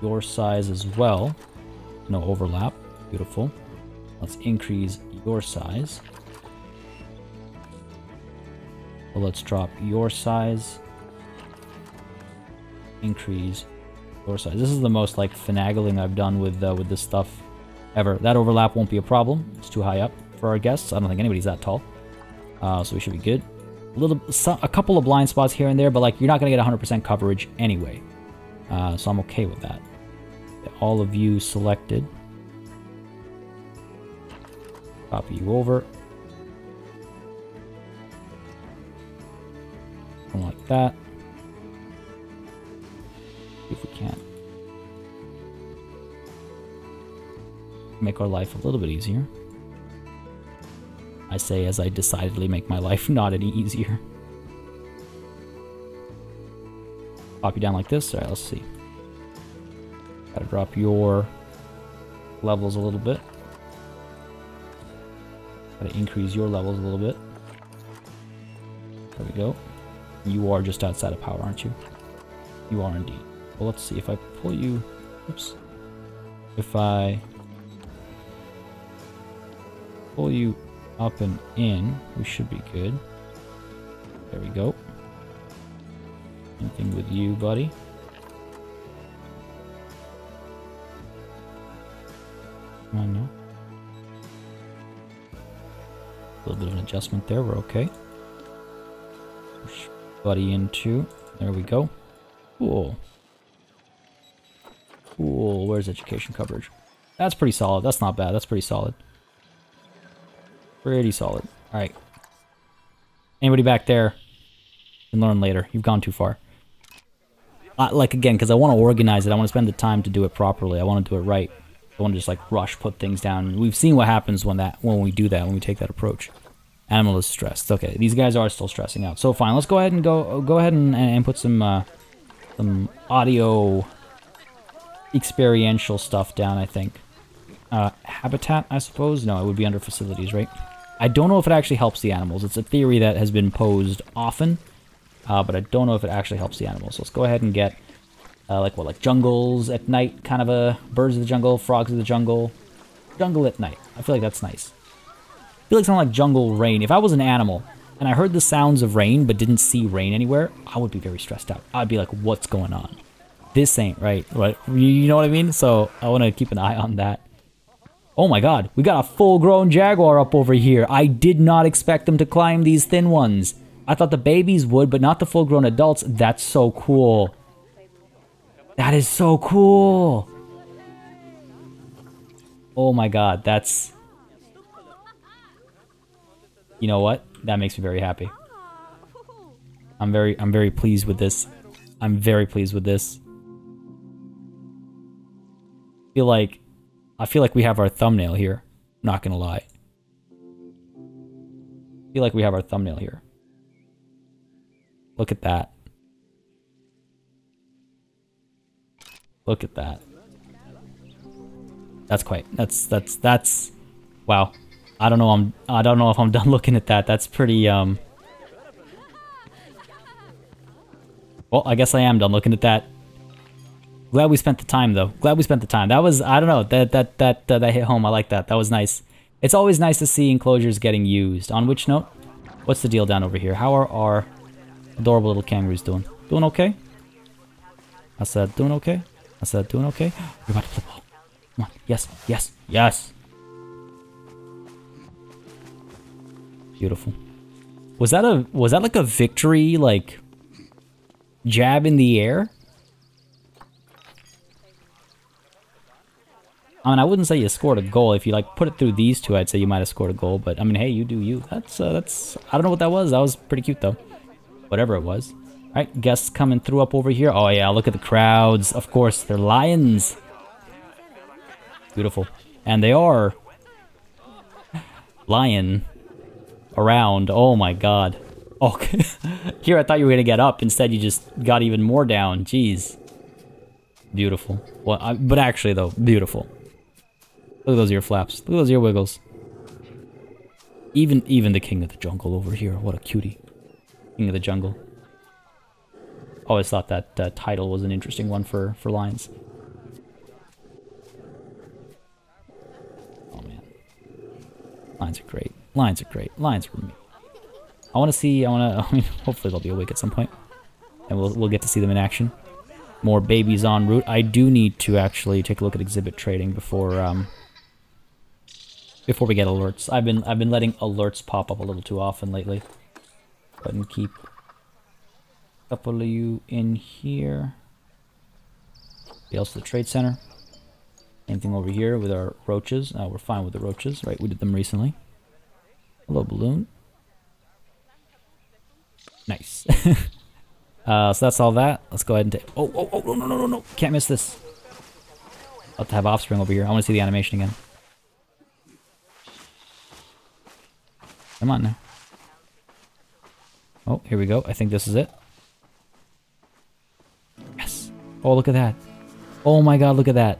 your size as well. No overlap. Beautiful. Let's increase your size. Well, let's drop your size. Increase your size. This is the most like finagling I've done with uh, with this stuff ever. That overlap won't be a problem. It's too high up for our guests. I don't think anybody's that tall. Uh, so we should be good. A little, a couple of blind spots here and there, but like you're not gonna get 100% coverage anyway. Uh, so I'm okay with that. All of you selected. Copy you over. Something like that. Make our life a little bit easier. I say as I decidedly make my [LAUGHS] life not any easier. Pop you down like this. Alright, let's see. Gotta drop your levels a little bit. Gotta increase your levels a little bit. There we go. You are just outside of power, aren't you? You are indeed. Well, let's see. If I pull you... Oops. If I pull you up and in, we should be good. There we go. Anything with you, buddy? Come on now. A little bit of an adjustment there, we're okay. Push buddy into. There we go. Cool. Cool. Where's education coverage? That's pretty solid. That's not bad. That's pretty solid. Pretty solid. Alright. Anybody back there can learn later. You've gone too far. Like, again, because I want to organize it. I want to spend the time to do it properly. I want to do it right. I want to just, like, rush, put things down. We've seen what happens when that when we do that, when we take that approach. Animal is stressed. Okay, these guys are still stressing out. So, fine. Let's go ahead and go go ahead and, and put some, uh, some audio experiential stuff down, I think. Uh, habitat, I suppose? No, it would be under facilities, right? I don't know if it actually helps the animals. It's a theory that has been posed often, uh, but I don't know if it actually helps the animals. So let's go ahead and get, uh, like what, like jungles at night, kind of a birds of the jungle, frogs of the jungle, jungle at night. I feel like that's nice. I feel like something like jungle rain. If I was an animal and I heard the sounds of rain but didn't see rain anywhere, I would be very stressed out. I'd be like, what's going on? This ain't right, right? You know what I mean? So I want to keep an eye on that. Oh my god, we got a full-grown jaguar up over here. I did not expect them to climb these thin ones. I thought the babies would, but not the full-grown adults. That's so cool. That is so cool. Oh my god, that's... You know what? That makes me very happy. I'm very, I'm very pleased with this. I'm very pleased with this. feel like I feel like we have our thumbnail here. Not gonna lie. I feel like we have our thumbnail here. Look at that. Look at that. That's quite. That's that's that's. Wow. I don't know. I'm. I don't know if I'm [LAUGHS] done looking at that. That's pretty. Um. Well, I guess I am done looking at that. Glad we spent the time though. Glad we spent the time. That was. I don't know. That that that uh, that hit home. I like that. That was nice. It's always nice to see enclosures getting used. On which note, what's the deal down over here? How are our adorable little kangaroos doing? Doing okay? I said doing okay. I said doing okay. [GASPS] You're about to play ball. Come on. Yes. Yes. Yes. Beautiful. Was that a was that like a victory like jab in the air? I mean, I wouldn't say you scored a goal. If you like put it through these two, I'd say you might have scored a goal. But I mean, hey, you do you. That's uh, that's. I don't know what that was. That was pretty cute though. Whatever it was. All right, guests coming through up over here. Oh yeah, look at the crowds. Of course, they're lions. Beautiful, and they are lion around. Oh my god. [LAUGHS] Oh, here I thought you were gonna get up. Instead, you just got even more down. Jeez. Beautiful. Well, I, but actually though, beautiful. Look at those ear flaps. Look at those ear wiggles. Even even the king of the jungle over here. What a cutie. King of the jungle. Always thought that uh, title was an interesting one for for lions. Oh man, lions are great. Lions are great. Lions are me. I want to see. I want to. [LAUGHS] I mean, hopefully they'll be awake at some point. and we'll we'll get to see them in action. More babies en route. I do need to actually take a look at exhibit trading before um before we get alerts. I've been I've been letting alerts pop up a little too often lately. Go ahead and keep a couple of you in here. Else the trade center. Anything over here with our roaches. Uh, we're fine with the roaches, right? We did them recently. Hello, balloon. Nice. [LAUGHS] uh, so that's all that. Let's go ahead and take. Oh, oh, oh, no, no, no, no, no! Can't miss this. I'll to have offspring over here. I want to see the animation again. Come on now. Oh, here we go. I think this is it. Yes. Oh, look at that. Oh my god, look at that.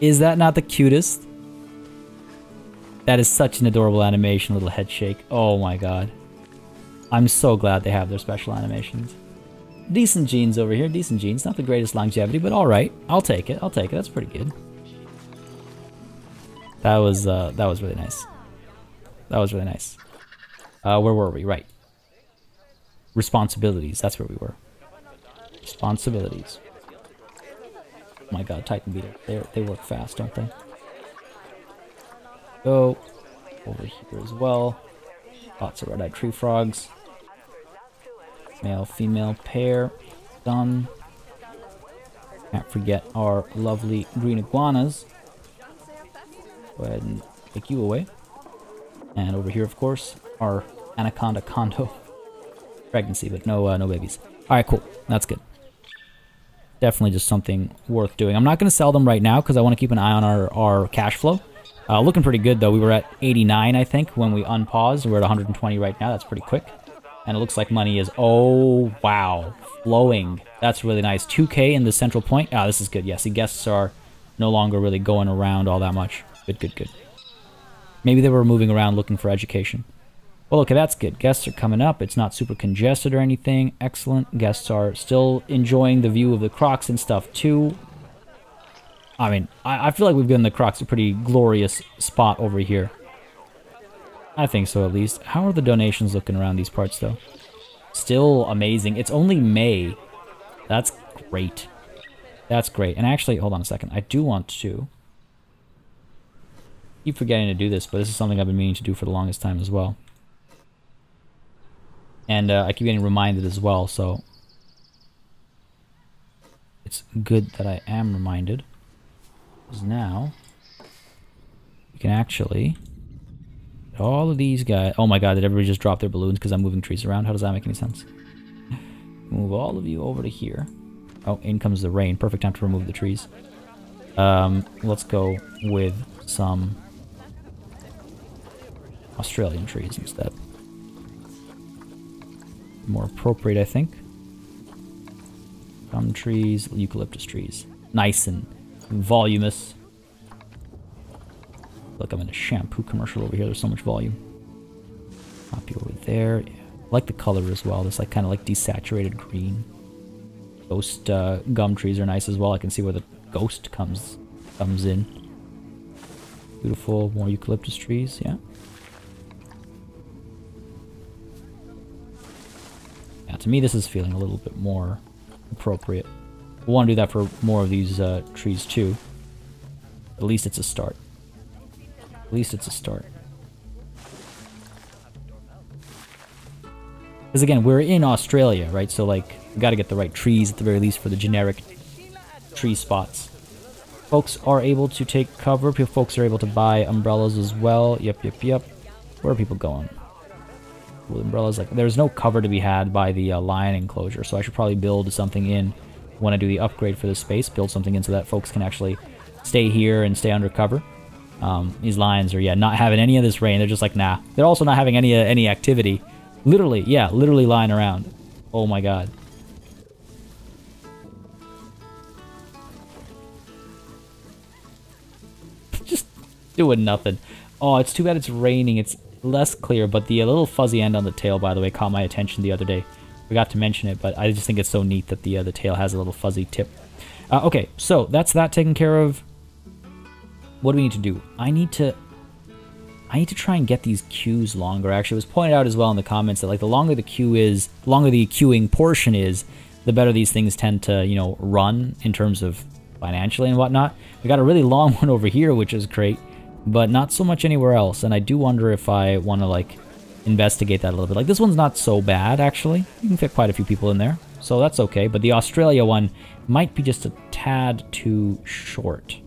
Is that not the cutest? That is such an adorable animation, little head shake. Oh my god. I'm so glad they have their special animations. Decent genes over here, decent genes. Not the greatest longevity, but alright. I'll take it, I'll take it. That's pretty good. That was, uh, that was really nice. That was really nice. Uh, where were we? Right. Responsibilities, that's where we were. Responsibilities. Oh my god, Titan Beetle. They, they work fast, don't they? Go over here as well. Lots of red-eyed tree frogs. Male, female pair. Done. Can't forget our lovely green iguanas. Go ahead and take you away. And over here, of course, our anaconda condo. [LAUGHS] Pregnancy, but no, uh, no babies. All right, cool. That's good definitely just something worth doing. I'm not going to sell them right now because I want to keep an eye on our, our cash flow. Uh, looking pretty good, though. We were at 89, I think, when we unpaused. We're at 120 right now. That's pretty quick. And it looks like money is, oh, wow, flowing. That's really nice. 2K in the central point. Ah, this is good. Yes, the guests are no longer really going around all that much. Good, good, good. Maybe they were moving around looking for education. Well, okay, that's good. Guests are coming up. It's not super congested or anything. Excellent. Guests are still enjoying the view of the Crocs and stuff, too. I mean, I, I feel like we've given the Crocs a pretty glorious spot over here. I think so, at least. How are the donations looking around these parts, though? Still amazing. It's only May. That's great. That's great. And actually, hold on a second. I do want to... keep forgetting to do this, but this is something I've been meaning to do for the longest time as well. And uh, I keep getting reminded as well, so it's good that I am reminded. Because now we can actually all of these guys. Oh my god, did everybody just drop their balloons because I'm moving trees around? How does that make any sense? [LAUGHS] Move all of you over to here. Oh, in comes the rain. Perfect time to remove the trees. Um, let's go with some Australian trees instead. More appropriate, I think. Gum trees, eucalyptus trees. Nice and voluminous. Look, I'm in a shampoo commercial over here. There's so much volume. Copy over there. Yeah. I like the color as well. This like kind of like desaturated green. Ghost uh, gum trees are nice as well. I can see where the ghost comes comes in. Beautiful, more eucalyptus trees, yeah. Yeah, to me this is feeling a little bit more appropriate. We'll want to do that for more of these uh, trees too. At least it's a start. At least it's a start. Because again, we're in Australia, right? So like, we got to get the right trees at the very least for the generic tree spots. Folks are able to take cover. Folks are able to buy umbrellas as well. Yep, yep, yep. Where are people going? With umbrellas, like there's no cover to be had by the uh, lion enclosure, so I should probably build something in when I do the upgrade for this space. Build something in so that folks can actually stay here and stay under cover. Um, these lions are yeah not having any of this rain. They're just like nah. They're also not having any uh, any activity. Literally, yeah, literally lying around. Oh my god. [LAUGHS] just doing nothing. Oh, it's too bad it's raining. It's less clear, but the little fuzzy end on the tail, by the way, caught my attention the other day. Forgot to mention it, but I just think it's so neat that the uh, the tail has a little fuzzy tip. Uh, okay, so that's that taken care of. What do we need to do? I need to I need to try and get these queues longer. Actually, it was pointed out as well in the comments that like the longer the queue is, the longer the queuing portion is, the better these things tend to, you know, run in terms of financially and whatnot. We got a really long [LAUGHS] one over here, which is great, but not so much anywhere else. And I do wonder if I want to like investigate that a little bit. Like this one's not so bad actually. You can fit quite a few people in there, so that's okay. But the Australia one might be just a tad too short.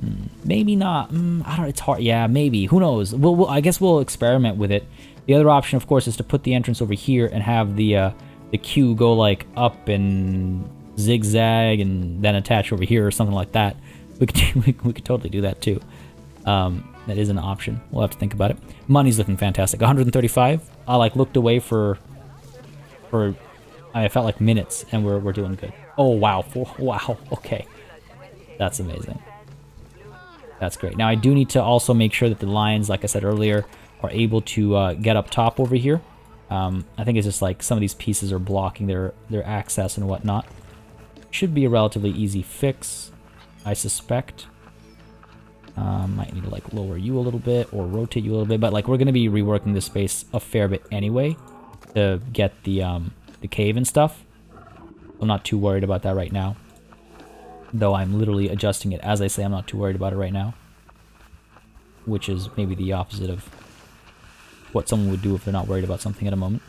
Hmm, maybe not. Mm, I don't. It's hard. Yeah, maybe. Who knows? We'll, we'll, I guess we'll experiment with it. The other option, of course, is to put the entrance over here and have the uh, the queue go like up and zigzag and then attach over here or something like that. We could [LAUGHS] we, we could totally do that too. Um, that is an option. We'll have to think about it. Money's looking fantastic. 135. I like looked away for for I felt like minutes, and we're we're doing good. Oh wow! [LAUGHS] Wow. Okay, that's amazing. That's great. Now I do need to also make sure that the lions, like I said earlier, are able to uh, get up top over here. Um, I think it's just like some of these pieces are blocking their their access and whatnot. Should be a relatively easy fix, I suspect. Um, might need to like lower you a little bit or rotate you a little bit, but like we're to be reworking this space a fair bit anyway to get the um, the cave and stuff. I'm not too worried about that right now. Though I'm literally adjusting it as I say I'm not too worried about it right now. Which is maybe the opposite of what someone would do if they're not worried about something at a moment.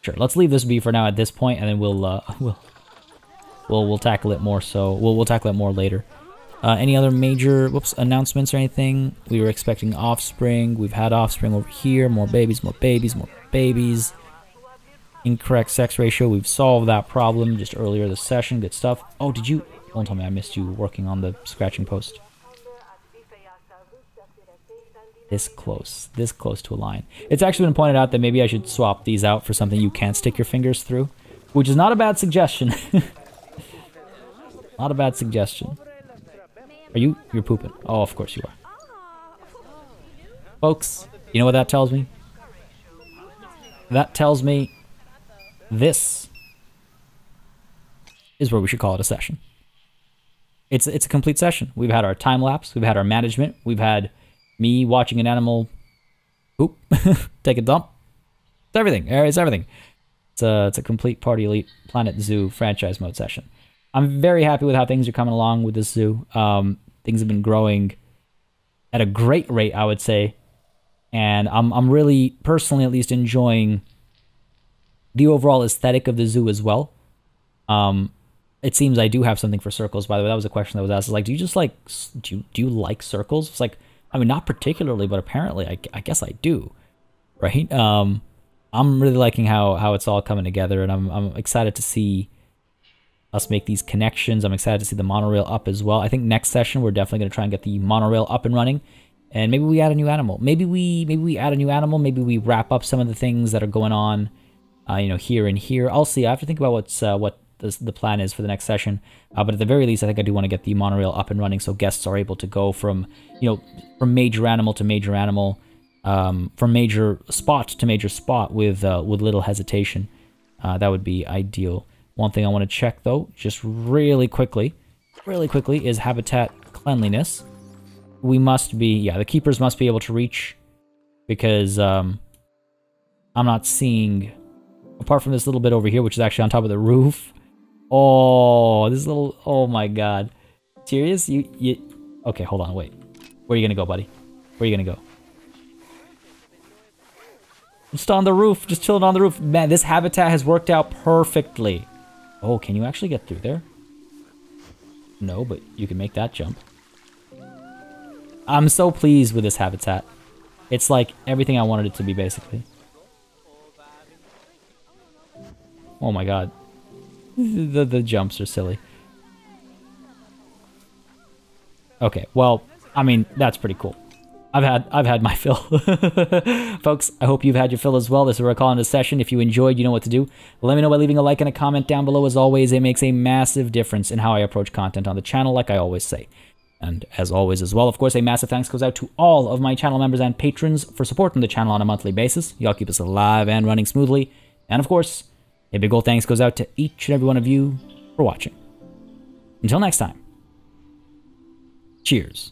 Sure, let's leave this be for now at this point, and then we'll uh, [LAUGHS] we'll we'll we'll tackle it more. So we'll we'll tackle it more later. Uh, any other major whoops announcements or anything? We were expecting offspring. We've had offspring over here. More babies, more babies, more babies. Incorrect sex ratio. We've solved that problem just earlier this session. Good stuff. Oh, did you? Don't tell me I missed you working on the scratching post. This close. This close to a line. It's actually been pointed out that maybe I should swap these out for something you can't stick your fingers through. Which is not a bad suggestion. [LAUGHS] not a bad suggestion. Are you? You're pooping. Oh, of course you are. Folks, you know what that tells me? That tells me this is where we should call it a session. It's it's a complete session. We've had our time lapse, we've had our management, we've had me watching an animal poop, [LAUGHS] take a dump. It's everything. It's everything. It's a it's a complete Party Elite Planet Zoo franchise mode session. I'm very happy with how things are coming along with this zoo. Um, things have been growing at a great rate, I would say, and I'm I'm really personally at least enjoying the overall aesthetic of the zoo as well. Um, it seems I do have something for circles. By the way, that was a question that was asked. like, do you just like do you, do you like circles? It's like I mean, not particularly, but apparently, I, I guess I do, right? Um, I'm really liking how how it's all coming together, and I'm I'm excited to see us make these connections. I'm excited to see the monorail up as well. I think next session we're definitely going to try and get the monorail up and running, and maybe we add a new animal. Maybe we maybe we add a new animal. Maybe we wrap up some of the things that are going on, uh, you know, here and here. I'll see. I have to think about what's uh, what the, the plan is for the next session. Uh, but at the very least, I think I do want to get the monorail up and running so guests are able to go from you know from major animal to major animal um, from major spot to major spot with uh, with little hesitation. Uh, that would be ideal. One thing I want to check though, just really quickly, really quickly, is habitat cleanliness. We must be, yeah, the keepers must be able to reach because um, I'm not seeing, apart from this little bit over here, which is actually on top of the roof. Oh, this little, oh my god. Serious? You, you, okay, hold on, wait. Where are you gonna go, buddy? Where are you gonna go? Just on the roof, just chilling on the roof. Man, this habitat has worked out perfectly. Oh, can you actually get through there? No, but you can make that jump. I'm so pleased with this habitat. It's like everything I wanted it to be, basically. Oh my god. [LAUGHS] the, the jumps are silly. Okay, well, I mean, that's pretty cool. I've had I've had my [LAUGHS] fill. Folks, I hope you've had your fill as well. This is where I call it a session. If you enjoyed, you know what to do. Let me know by leaving a like and a comment down below. As always, it makes a massive difference in how I approach content on the channel, like I always say. And as always as well, of course, a massive thanks goes out to all of my channel members and patrons for supporting the channel on a monthly basis. Y'all keep us alive and running smoothly. And of course, a big old thanks goes out to each and every one of you for watching. Until next time, cheers.